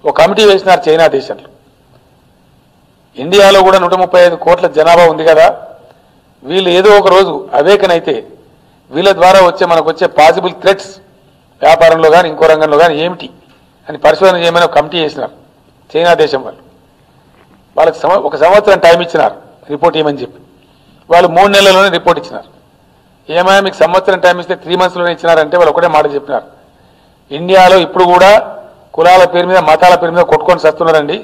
ఒక కమిటీ వేసినారు చైనా దేశంలో. ఇండియాలో కూడా నూట ముప్పై ఐదు కోట్ల జనాభా ఉంది కదా. వీళ్ళు ఏదో ఒక రోజు అవేకనైతే వీళ్ళ ద్వారా వచ్చే మనకు వచ్చే పాసిబుల్ థ్రెట్స్ వ్యాపారంలో కానీ ఇంకో రంగంలో కానీ ఏమిటి అని పరిశోధన చేయమని ఒక కమిటీ చేసినారు చైనా దేశం వాళ్ళు. వాళ్ళకి ఒక సంవత్సరం టైం ఇచ్చినారు. రిపోర్ట్ ఇవ్వమని చెప్పి. వాళ్ళు మూడు నెలల్లోనే రిపోర్ట్ ఇచ్చినారు. ఏమైనా మీకు సంవత్సరం టైం ఇస్తే త్రీ మంత్స్లోనే ఇచ్చినారంటే వాళ్ళు ఒకటే మాట చెప్పినారు. ఇండియాలో ఇప్పుడు కూడా కులాల పేరు మీద మతాల పేరు మీద కొట్టుకొని చస్తున్నారండి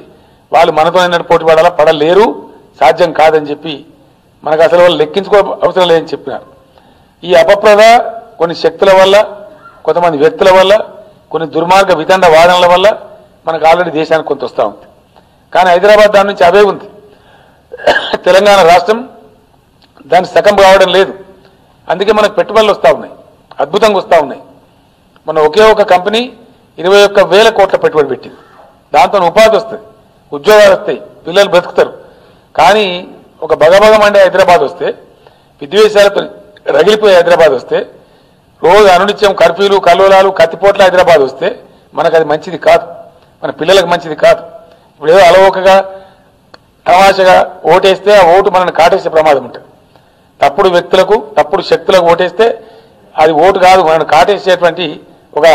వాళ్ళు మనతో నడిపోటీ పోటీ పడాలా పడలేరు సాధ్యం కాదని చెప్పి మనకు అసలు వాళ్ళు లెక్కించుకో అవసరం లేదని చెప్పినారు ఈ అపప్రద కొన్ని శక్తుల వల్ల కొంతమంది వ్యక్తుల వల్ల కొన్ని దుర్మార్గ వితండ వాదనల వల్ల మనకు ఆల్రెడీ దేశానికి కొంత వస్తూ ఉంది. కానీ హైదరాబాద్ దాని నుంచి అవే ఉంది. తెలంగాణ రాష్ట్రం దాని సగం కావడం లేదు. అందుకే మనకు పెట్టుబడులు వస్తూ ఉన్నాయి. అద్భుతంగా వస్తూ ఉన్నాయి. మన ఒకే ఒక కంపెనీ ఇరవై ఒక్క వేల కోట్ల పెట్టుబడి పెట్టింది. దాంతో ఉపాధి వస్తుంది. ఉద్యోగాలు వస్తాయి. పిల్లలు బ్రతుకుతారు. కానీ ఒక భగభగమండే హైదరాబాద్ వస్తే విద్వేషాలతో రగిలిపోయే హైదరాబాద్ వస్తే రోజు అనునిత్యం కర్ఫ్యూలు కల్లోలాలు కత్తిపోట్ల హైదరాబాద్ వస్తే మనకు అది మంచిది కాదు. మన పిల్లలకు మంచిది కాదు. ఇప్పుడు ఏదో అలవోకగా తమాషగా ఓటేస్తే ఆ ఓటు మనల్ని కాటేసే ప్రమాదం ఉంటుంది. తప్పుడు వ్యక్తులకు తప్పుడు శక్తులకు ఓటేస్తే అది ఓటు కాదు మనల్ని కాటేసేటువంటి ఒక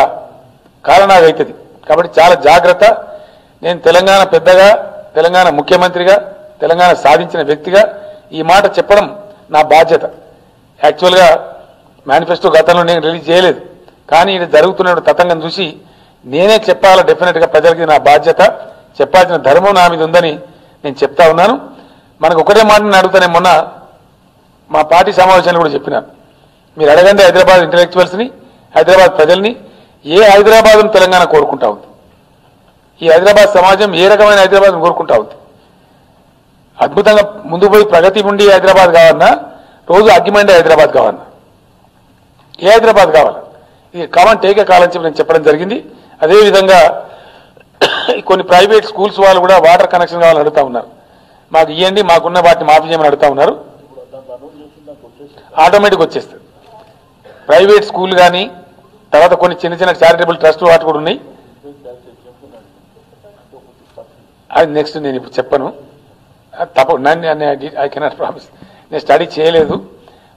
కారణాలు అవుతుంది. కాబట్టి చాలా జాగ్రత్త. నేను తెలంగాణ పెద్దగా తెలంగాణ ముఖ్యమంత్రిగా తెలంగాణ సాధించిన వ్యక్తిగా ఈ మాట చెప్పడం నా బాధ్యత. యాక్చువల్గా మేనిఫెస్టో గతంలో నేను రిలీజ్ చేయలేదు. కానీ ఇది జరుగుతున్న తతంగం చూసి నేనే చెప్పాలి డెఫినెట్గా ప్రజలకి నా బాధ్యత. చెప్పాల్సిన ధర్మం నా మీద ఉందని నేను చెప్తా ఉన్నాను. మనకు ఒకటే మాట నేను అడుగుతానే మొన్న మా పార్టీ సమావేశాన్ని కూడా చెప్పినాను మీరు అడగండి హైదరాబాద్ ఇంటలెక్చువల్స్ని హైదరాబాద్ ప్రజల్ని ఏ హైదరాబాద్ను తెలంగాణ కోరుకుంటా ఉంది? ఈ హైదరాబాద్ సమాజం ఏ రకమైన హైదరాబాద్ను కోరుకుంటా ఉంది? అద్భుతంగా ముందు పోయి ప్రగతి ఉండి హైదరాబాద్ కావాలన్నా రోజు అగ్గిమండి హైదరాబాద్ కావాలన్నా. ఏ హైదరాబాద్ కావాలి? ఇది కామన్ టేకే కావాలని చెప్పి నేను చెప్పడం జరిగింది. అదేవిధంగా కొన్ని ప్రైవేట్ స్కూల్స్ వాళ్ళు కూడా వాటర్ కనెక్షన్ కావాలని అడుగుతా ఉన్నారు. మాకు ఇవ్వండి మాకున్న వాటిని మాఫీ చేయమని అడుగుతా ఉన్నారు. ఆటోమేటిక్ వచ్చేస్తుంది. ప్రైవేట్ స్కూల్ కానీ తర్వాత కొన్ని చిన్న చిన్న చారిటబుల్ ట్రస్ట్ వాటి కూడా ఉన్నాయి. అది నెక్స్ట్ నేను ఇప్పుడు చెప్పను. తప్ప నన్ను ఐ కెనాట్ ప్రామిస్ నేను స్టడీ చేయలేదు.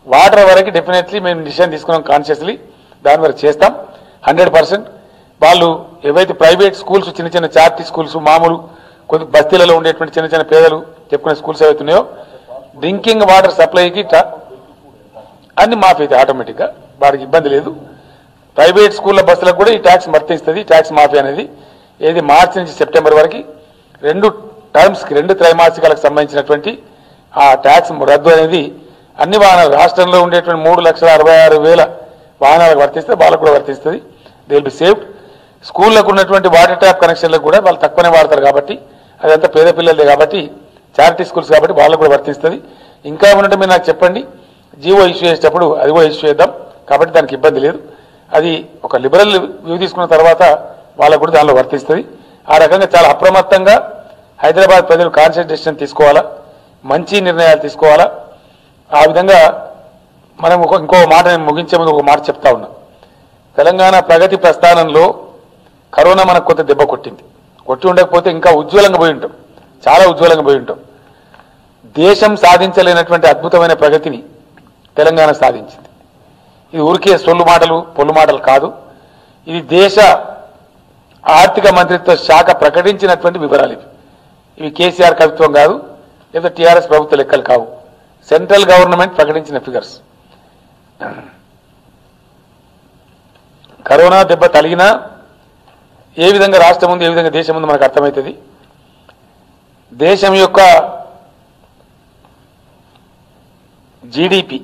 వాటర్ వరకు డెఫినెట్లీ మేము డిసిషన్ తీసుకున్నాం కాన్షియస్లీ దాని వరకు చేస్తాం. హండ్రెడ్ పర్సెంట్ వాళ్ళు ఏవైతే ప్రైవేట్ స్కూల్స్ చిన్న చిన్న చార్టీ స్కూల్స్ మామూలు కొద్ది బస్తీలలో ఉండేటువంటి చిన్న చిన్న పేదలు చెప్పుకునే స్కూల్స్ ఏవైతున్నాయో డ్రింకింగ్ వాటర్ సప్లైకి అన్ని మాఫీ అవుతాయి ఆటోమేటిక్గా వాడికి ఇబ్బంది లేదు. ప్రైవేట్ స్కూళ్ళ బస్సులకు కూడా ఈ ట్యాక్స్ వర్తిస్తుంది ట్యాక్స్ మాఫీ అనేది ఏది మార్చి నుంచి సెప్టెంబర్ వరకు రెండు టర్మ్స్కి రెండు త్రైమాసికాలకు సంబంధించినటువంటి ఆ ట్యాక్స్ రద్దు అనేది అన్ని వాహనాలు రాష్ట్రంలో ఉండేటువంటి మూడు లక్షల అరవై ఆరు వేల వాహనాలకు వర్తిస్తే వాళ్ళకు కూడా వర్తిస్తుంది. దే విల్ బి సేఫ్డ్ స్కూళ్ళకు ఉన్నటువంటి వాటర్ ట్యాప్ కనెక్షన్లకు కూడా వాళ్ళు తక్కువనే వాడతారు కాబట్టి అదంతా పేద పిల్లలే కాబట్టి చారిటీ స్కూల్స్ కాబట్టి వాళ్ళకు కూడా వర్తిస్తుంది. ఇంకా ఉన్నట్టు మీరు నాకు చెప్పండి జీవో ఇష్యూ చేసేటప్పుడు అది కూడా ఇష్యూ చేద్దాం. కాబట్టి దానికి ఇబ్బంది లేదు. అది ఒక లిబరల్ వ్యూ తీసుకున్న తర్వాత వాళ్ళకు కూడా దానిలో వర్తిస్తుంది. ఆ రకంగా చాలా అప్రమత్తంగా హైదరాబాద్ ప్రజలు కాన్సన్ట్రేషన్ తీసుకోవాలా? మంచి నిర్ణయాలు తీసుకోవాలా? ఆ విధంగా మనం ఒక ఇంకో మాట నేను ముగించే ముందు ఒక మాట చెప్తా ఉన్నా. తెలంగాణ ప్రగతి ప్రస్థానంలో కరోనా మనకు కొంత దెబ్బ కొట్టింది. కొట్టి ఉండకపోతే ఇంకా ఉజ్వలంగా పోయి ఉంటాం. చాలా ఉజ్వలంగా పోయి ఉంటాం. దేశం సాధించలేనటువంటి అద్భుతమైన ప్రగతిని తెలంగాణ సాధించింది. ఇది ఊరికే సొల్లు మాటలు పొల్లు మాటలు కాదు. ఇది దేశ ఆర్థిక మంత్రిత్వ శాఖ ప్రకటించినటువంటి వివరాలు ఇవి. ఇవి కేసీఆర్ కవిత్వం కాదు లేదా టీఆర్ఎస్ ప్రభుత్వ లెక్కలు కావు. సెంట్రల్ గవర్నమెంట్ ప్రకటించిన ఫిగర్స్. కరోనా దెబ్బ తలిగినా ఏ విధంగా రాష్ట్రం ఉంది ఏ విధంగా దేశం ఉంది మనకు అర్థమవుతుంది. దేశం యొక్క జీడిపి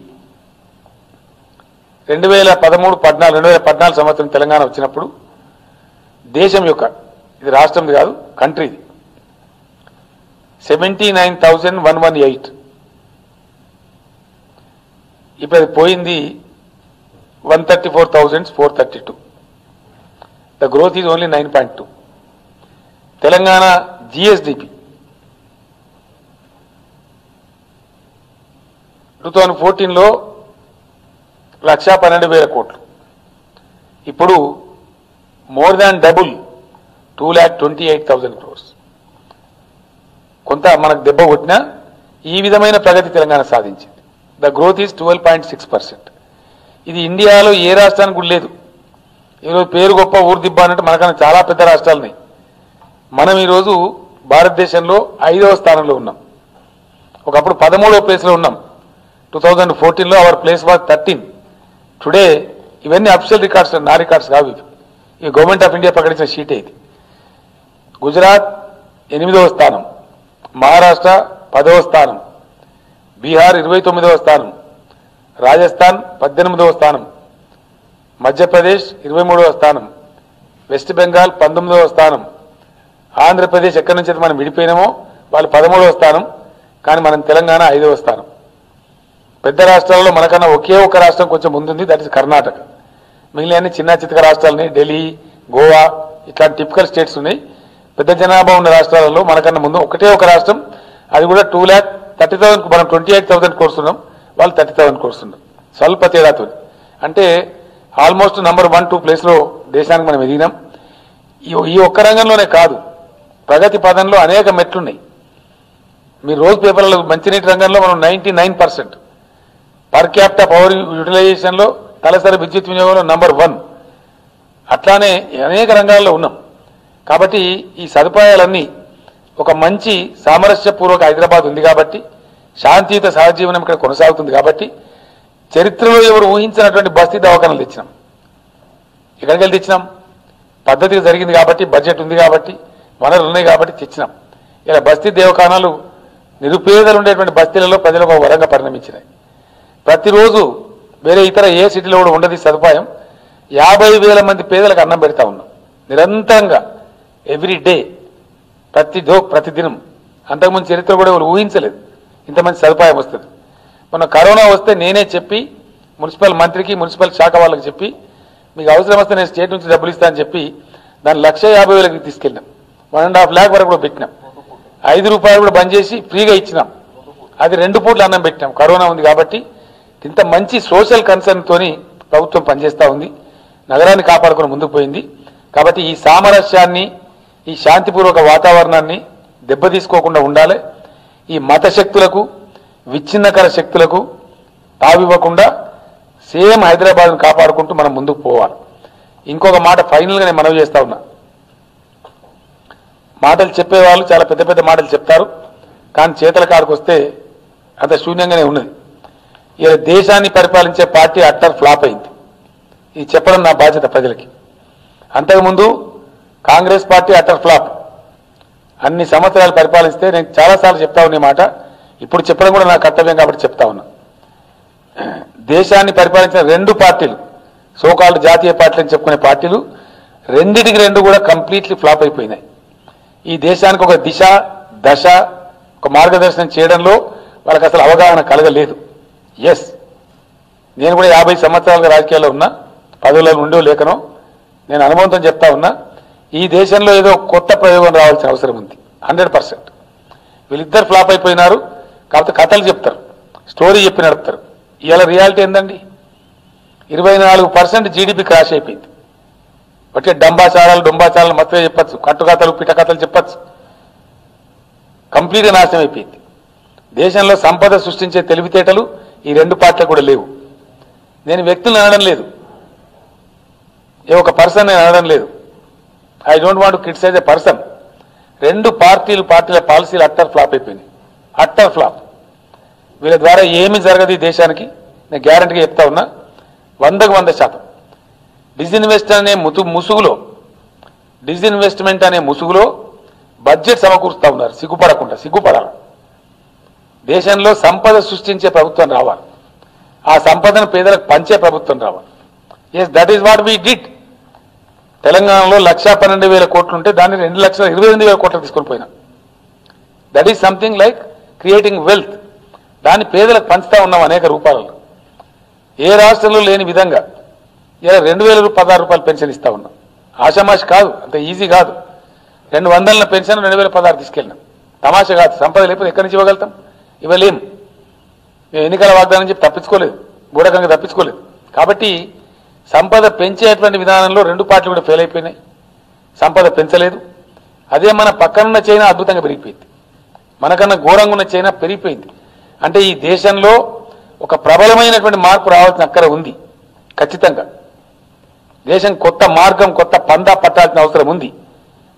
రెండు వేల పదమూడు పద్నాలుగు రెండు వేల పద్నాలుగు సంవత్సరం తెలంగాణ వచ్చినప్పుడు దేశం యొక్క ఇది రాష్ట్రంది కాదు కంట్రీది. Seventy nine thousand one one eight ఇప్పుడు అది పోయింది one thirty four thousand four thirty two the growth is only nine point two Telangana GSDP two thousand ఫోర్టీన్లో లక్షా పన్నెండు వేల కోట్లు. ఇప్పుడు more than double two lakh twenty eight thousand crores కొంత మనకు దెబ్బ కొట్టినా ఈ విధమైన ప్రగతి తెలంగాణ సాధించింది. The growth is twelve point six percent ఇది ఇండియాలో ఏ రాష్ట్రానికి కూడా లేదు. ఈరోజు పేరు గొప్ప ఊరు దిబ్బ అన్నట్టు మనకన్నా చాలా పెద్ద రాష్ట్రాలు ఉన్నాయి మనం ఈరోజు భారతదేశంలో ఐదవ స్థానంలో ఉన్నాం. ఒకప్పుడు పదమూడవ ప్లేస్లో ఉన్నాం. టూ థౌజండ్ ఫోర్టీన్లో our place was thirteen today ఇవన్నీ అఫిషియల్ రికార్డ్స్ నా రికార్డ్స్ కావు ఇవి. ఈ గవర్నమెంట్ ఆఫ్ ఇండియా ప్రకటించిన షీటే ఇది. గుజరాత్ ఎనిమిదవ స్థానం. మహారాష్ట్ర పదవ స్థానం బీహార్ ఇరవై తొమ్మిదవ స్థానం రాజస్థాన్ పద్దెనిమిదవ స్థానం మధ్యప్రదేశ్ ఇరవై మూడవ స్థానం వెస్ట్ బెంగాల్ పంతొమ్మిదవ స్థానం. ఆంధ్రప్రదేశ్ ఎక్కడి నుంచి అయితే మనం విడిపోయినామో వాళ్ళు పదమూడవ స్థానం కానీ మనం తెలంగాణ ఐదవ స్థానం. పెద్ద రాష్ట్రాలలో మనకన్నా ఒకే ఒక రాష్ట్రం కొంచెం ముందుంది దట్ ఇస్ కర్ణాటక. మిగిలిన చిన్న చితక రాష్ట్రాలని ఢిల్లీ గోవా ఇట్లాంటి టిపికల్ స్టేట్స్ ఉన్నాయి. పెద్ద జనాభా ఉన్న రాష్ట్రాలలో మనకన్నా ముందు ఒకటే ఒక రాష్ట్రం. అది కూడా టూ ల్యాక్ థర్టీ థౌసండ్ మనం ట్వంటీ ఎయిట్ థౌసండ్ కోరుస్తున్నాం వాళ్ళు థర్టీ థౌసండ్ కోరుస్తున్నాం స్వల్ప తేడాతో అంటే ఆల్మోస్ట్ నంబర్ వన్ టూ ప్లేస్లో దేశానికి మనం ఎదిగినాం. ఈ- ఈ ఒక్క రంగంలోనే కాదు ప్రగతి పదంలో అనేక మెట్లున్నాయి. మీరు రోజు పేపర్లో మంచినీటి రంగంలో మనం ninety nine percent per capita power యూటిలైజేషన్లో తలసరి విద్యుత్ వినియోగంలో నంబర్ వన్ అట్లానే అనేక రంగాల్లో ఉన్నాం. కాబట్టి ఈ సదుపాయాలన్నీ ఒక మంచి సామరస్యపూర్వక హైదరాబాద్ ఉంది కాబట్టి శాంతియుత సహజీవనం ఇక్కడ కొనసాగుతుంది కాబట్టి చరిత్రలో ఎవరు ఊహించినటువంటి బస్తీ దవాఖానలు తెచ్చినాం. ఎక్కడికి వెళ్ళి తెచ్చినాం? పద్ధతిగా జరిగింది కాబట్టి బడ్జెట్ ఉంది కాబట్టి వనరులు ఉన్నాయి కాబట్టి తెచ్చినాం. ఇలా బస్తీ దేవకానాలు నిరుపేదలు ఉండేటువంటి బస్తీలలో ప్రజలకు ఒక వరంగా పరిణమించినాయి. ప్రతిరోజు వేరే ఇతర ఏ సిటీలో కూడా ఉండదు సదుపాయం. యాభై వేల మంది పేదలకు అన్నం పెడతా ఉన్నాం. నిరంతరంగా ఎవ్రీ డే ప్రతి జోక్ ప్రతిదినం అంతకుముందు చరిత్ర కూడా ఎవరు ఊహించలేదు. ఇంతమంది సదుపాయం వస్తుంది. మొన్న కరోనా వస్తే నేనే చెప్పి మున్సిపల్ మంత్రికి మున్సిపల్ శాఖ వాళ్ళకి చెప్పి మీకు అవసరం వస్తే నేను స్టేట్ నుంచి డబ్బులు ఇస్తానని చెప్పి దాన్ని లక్ష యాభై వేలకి తీసుకెళ్ళినాం. వన్ అండ్ హాఫ్ ల్యాక్ వరకు కూడా పెట్టినాం. ఐదు రూపాయలు కూడా బంద్ చేసి ఫ్రీగా ఇచ్చినాం. అది రెండు పూట్ల అన్నం పెట్టినాం. కరోనా ఉంది కాబట్టి ఇంత మంచి సోషల్ కన్సర్న్తోని ప్రభుత్వం పనిచేస్తూ ఉంది. నగరాన్ని కాపాడుకుని ముందుకు పోయింది. కాబట్టి ఈ సామరస్యాన్ని ఈ శాంతిపూర్వక వాతావరణాన్ని దెబ్బతీసుకోకుండా ఉండాలి. ఈ మత శక్తులకు విచ్ఛిన్నకర శక్తులకు తావివ్వకుండా సేమ్ హైదరాబాద్ను కాపాడుకుంటూ మనం ముందుకు పోవాలి. ఇంకొక మాట ఫైనల్గా నేను మనవి చేస్తా ఉన్నా. మాటలు చెప్పేవాళ్ళు చాలా పెద్ద పెద్ద మాటలు చెప్తారు. కానీ చేతల కాడికి వస్తే అంత శూన్యంగానే ఉన్నది. ఇలా దేశాన్ని పరిపాలించే పార్టీ అట్టర్ ఫ్లాప్ అయింది. ఇది చెప్పడం నా బాధ్యత ప్రజలకి. అంతకుముందు కాంగ్రెస్ పార్టీ అటర్ ఫ్లాప్. అన్ని సంవత్సరాలు పరిపాలిస్తే నేను చాలాసార్లు చెప్తా ఉన్నా మాట. ఇప్పుడు చెప్పడం కూడా నా కర్తవ్యం కాబట్టి చెప్తా ఉన్నా. దేశాన్ని పరిపాలించిన రెండు పార్టీలు సోకాళ్ళు జాతీయ పార్టీలు అని చెప్పుకునే పార్టీలు రెండిటికి రెండు కూడా కంప్లీట్లీ ఫ్లాప్ అయిపోయినాయి. ఈ దేశానికి ఒక దిశ దశ ఒక మార్గదర్శనం చేయడంలో వాళ్ళకి అసలు అవగాహన కలగలేదు. ఎస్ నేను కూడా యాభై సంవత్సరాలుగా రాజకీయాల్లో ఉన్నా పదవులలో ఉండో లేకనో నేను అనుభవంతో చెప్తా ఉన్నా ఈ దేశంలో ఏదో కొత్త ప్రయోగం రావాల్సిన అవసరం ఉంది. Hundred percent. వీళ్ళిద్దరు ఫ్లాప్ అయిపోయినారు కాకపోతే కథలు చెప్తారు స్టోరీ చెప్పి నడుపుతారు. ఇవాళ రియాలిటీ ఏందండి? ఇరవై నాలుగు పర్సెంట్ జీడిపి క్రాష్ అయిపోయింది. బట్టి డంబాచారాలు డొంబాచారాలు మొత్తం చెప్పచ్చు కట్టుకథలు పిటకథలు చెప్పచ్చు. కంప్లీట్గా నాశనం అయిపోయింది. దేశంలో సంపద సృష్టించే తెలివితేటలు ఈ రెండు పార్టీలు కూడా లేవు. నేను వ్యక్తులను అనడం లేదు. ఏ ఒక పర్సన్ నేను అనడం లేదు. I don't want criticise a person రెండు పార్టీలు పార్టీల పాలసీలు అట్టర్ ఫ్లాప్ అయిపోయినాయి. Utter flop. వీళ్ళ ద్వారా ఏమీ జరగదు ఈ దేశానికి. నేను గ్యారంటీగా చెప్తా ఉన్నా. వందకు వంద శాతం. డిజిన్వెస్ట్ అనే ముతు ముసుగులో డిజిన్వెస్ట్మెంట్ అనే ముసుగులో బడ్జెట్ సమకూరుస్తూ ఉన్నారు. సిగ్గుపడకుండా సిగ్గుపడాలి. దేశంలో సంపద సృష్టించే ప్రభుత్వం రావాలి. ఆ సంపదను పేదలకు పంచే ప్రభుత్వం రావాలి. Yes that is what we did తెలంగాణలో లక్ష పన్నెండు వేల కోట్లు ఉంటే దాన్ని రెండు లక్షల ఇరవై ఎనిమిది వేల కోట్లు తీసుకొని పోయినా. That is something like creating wealth దాన్ని పేదలకు పంచుతా ఉన్నాం అనేక రూపాలలో. ఏ రాష్ట్రంలో లేని విధంగా ఇలా రెండు వేల పదహారు రూపాయలు పెన్షన్ ఇస్తా ఉన్నాం. ఆషామాషి కాదు అంత ఈజీ కాదు. రెండు వందల పెన్షన్ రెండు వేల పదహారు తీసుకెళ్ళినాం. తమాషా కాదు సంపద లేకపోతే ఎక్కడి నుంచి ఇవ్వగలుగుతాం? ఇవ్వలేం. మేము ఎన్నికల వాగ్దానం చెప్పి తప్పించుకోలేదు. గూఢకంగా తప్పించుకోలేదు. కాబట్టి సంపద పెంచేటువంటి విధానంలో రెండు పార్టీలు కూడా ఫెయిల్ అయిపోయినాయి. సంపద పెంచలేదు. అదే మన పక్కనున్న చైనా అద్భుతంగా పెరిగిపోయింది. మనకన్నా ఘోరంగా ఉన్న చైనా పెరిగిపోయింది. అంటే ఈ దేశంలో ఒక ప్రబలమైనటువంటి మార్పు రావాల్సిన అక్కర ఉంది. ఖచ్చితంగా. దేశం కొత్త మార్గం కొత్త పందా పట్టాల్సిన అవసరం ఉంది.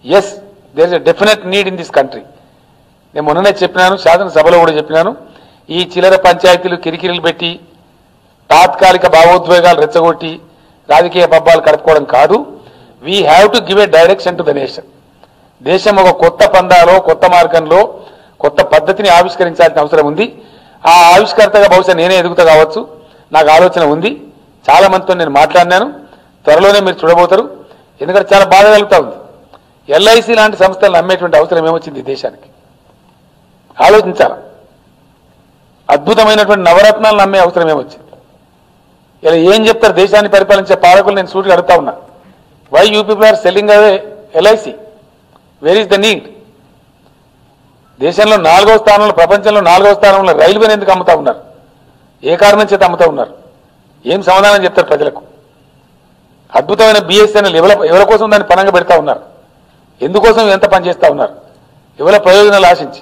Yes there is a definite need in this country నేను మొన్ననే చెప్పినాను శాసనసభలో కూడా చెప్పినాను. ఈ చిల్లర పంచాయతీలు కిరికిరిలు పెట్టి తాత్కాలిక భావోద్వేగాలు రెచ్చగొట్టి రాజకీయ పబ్బాలు గడుపుకోవడం కాదు. We have to give a direction to the nation దేశం ఒక కొత్త పందాలో కొత్త మార్గంలో కొత్త పద్ధతిని ఆవిష్కరించాల్సిన అవసరం ఉంది. ఆ ఆవిష్కర్తగా బహుశా నేనే ఎదుగుతా కావచ్చు. నాకు ఆలోచన ఉంది. చాలా మందితో నేను మాట్లాడినాను. త్వరలోనే మీరు చూడబోతారు. ఎందుకంటే చాలా బాధ కలుగుతూ ఉంది. ఎల్ఐసి లాంటి సంస్థలు నమ్మేటువంటి అవసరం ఏమొచ్చింది దేశానికి? ఆలోచించాల? అద్భుతమైనటువంటి నవరత్నాలు నమ్మే అవసరం ఏమొచ్చింది? ఇలా ఏం చెప్తారు దేశాన్ని పరిపాలించే పాలకులు నేను సూటిగా అడుగుతా ఉన్నా. Why you people are selling away LIC where is the need దేశంలో నాలుగో స్థానంలో ప్రపంచంలో నాలుగో స్థానంలో రైల్వేని ఎందుకు అమ్ముతా ఉన్నారు? ఏ కారణం చేత అమ్ముతా ఉన్నారు? ఏం సమాధానం చెప్తారు ప్రజలకు? అద్భుతమైన బిఎస్ఎన్ఎల్ ఎవరి ఎవరి కోసం దాన్ని పనంగా పెడతా ఉన్నారు? ఎందుకోసం ఎంత పని చేస్తా ఉన్నారు? ఎవరి ప్రయోజనాలు ఆశించి?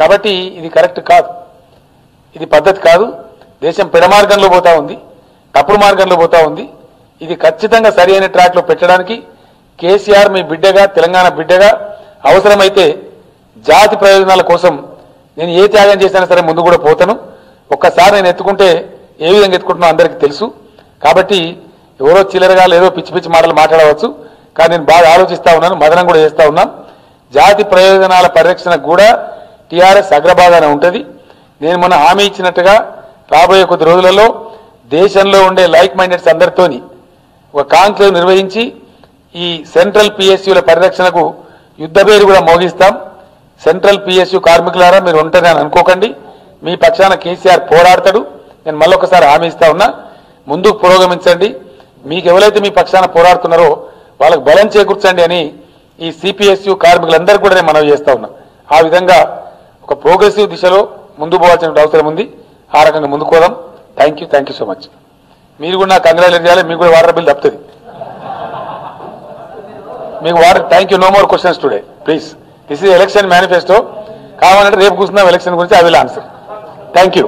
కాబట్టి ఇది కరెక్ట్ కాదు. ఇది పద్ధతి కాదు. దేశం పెడమార్గంలో పోతా ఉంది. తప్పుడు మార్గంలో పోతా ఉంది. ఇది ఖచ్చితంగా సరి అయిన ట్రాక్లో పెట్టడానికి కేసీఆర్ మీ బిడ్డగా తెలంగాణ బిడ్డగా అవసరమైతే జాతి ప్రయోజనాల కోసం నేను ఏ త్యాగం చేసినా సరే ముందు కూడా పోతాను. ఒక్కసారి నేను ఎత్తుకుంటే ఏ విధంగా ఎత్తుకుంటున్నా అందరికీ తెలుసు. కాబట్టి ఎవరో చిల్లరగా లేదో పిచ్చి పిచ్చి మాటలు మాట్లాడవచ్చు. కానీ నేను బాగా ఆలోచిస్తా ఉన్నాను మదనం కూడా చేస్తా ఉన్నాను జాతి ప్రయోజనాల పరిరక్షణకు కూడా టీఆర్ఎస్ అగ్రభాగానే ఉంటుంది. నేను మొన్న హామీ ఇచ్చినట్టుగా రాబోయే కొద్ది రోజులలో దేశంలో ఉండే లైక్ మైండెడ్స్ అందరితోని ఒక కాంక్లేవ్ నిర్వహించి ఈ సెంట్రల్ పిఎస్యుల పరిరక్షణకు యుద్ధ పేరు కూడా మోగిస్తాం. సెంట్రల్ పిఎస్యు కార్మికులారా మీరు ఉంటారని అనుకోకండి. మీ పక్షాన కేసీఆర్ పోరాడతాడు. నేను మళ్ళొకసారి హామీ ఇస్తా ఉన్నా. ముందుకు పురోగమించండి. మీకు ఎవరైతే మీ పక్షాన పోరాడుతున్నారో వాళ్ళకు బలం చేకూర్చండి అని ఈ సిపిఎస్యు కార్మికులందరూ కూడా నేను మనవి చేస్తా ఉన్నా. ఆ విధంగా ఒక ప్రోగ్రెసివ్ దిశలో ముందు పోవాల్సిన అవసరం ఉంది. ఆ రకంగా ముందుకోదాం thank you thank you so much మీరు కూడా నాకు కంగ్రాచులేట్ చేయాలి మీకు కూడా వాటర్ బిల్ తప్పుతుంది. మీకు water thank you no more questions today please this is election manifesto కావాలంటే రేపు కూర్చున్నాం ఎలక్షన్ గురించి I will answer thank you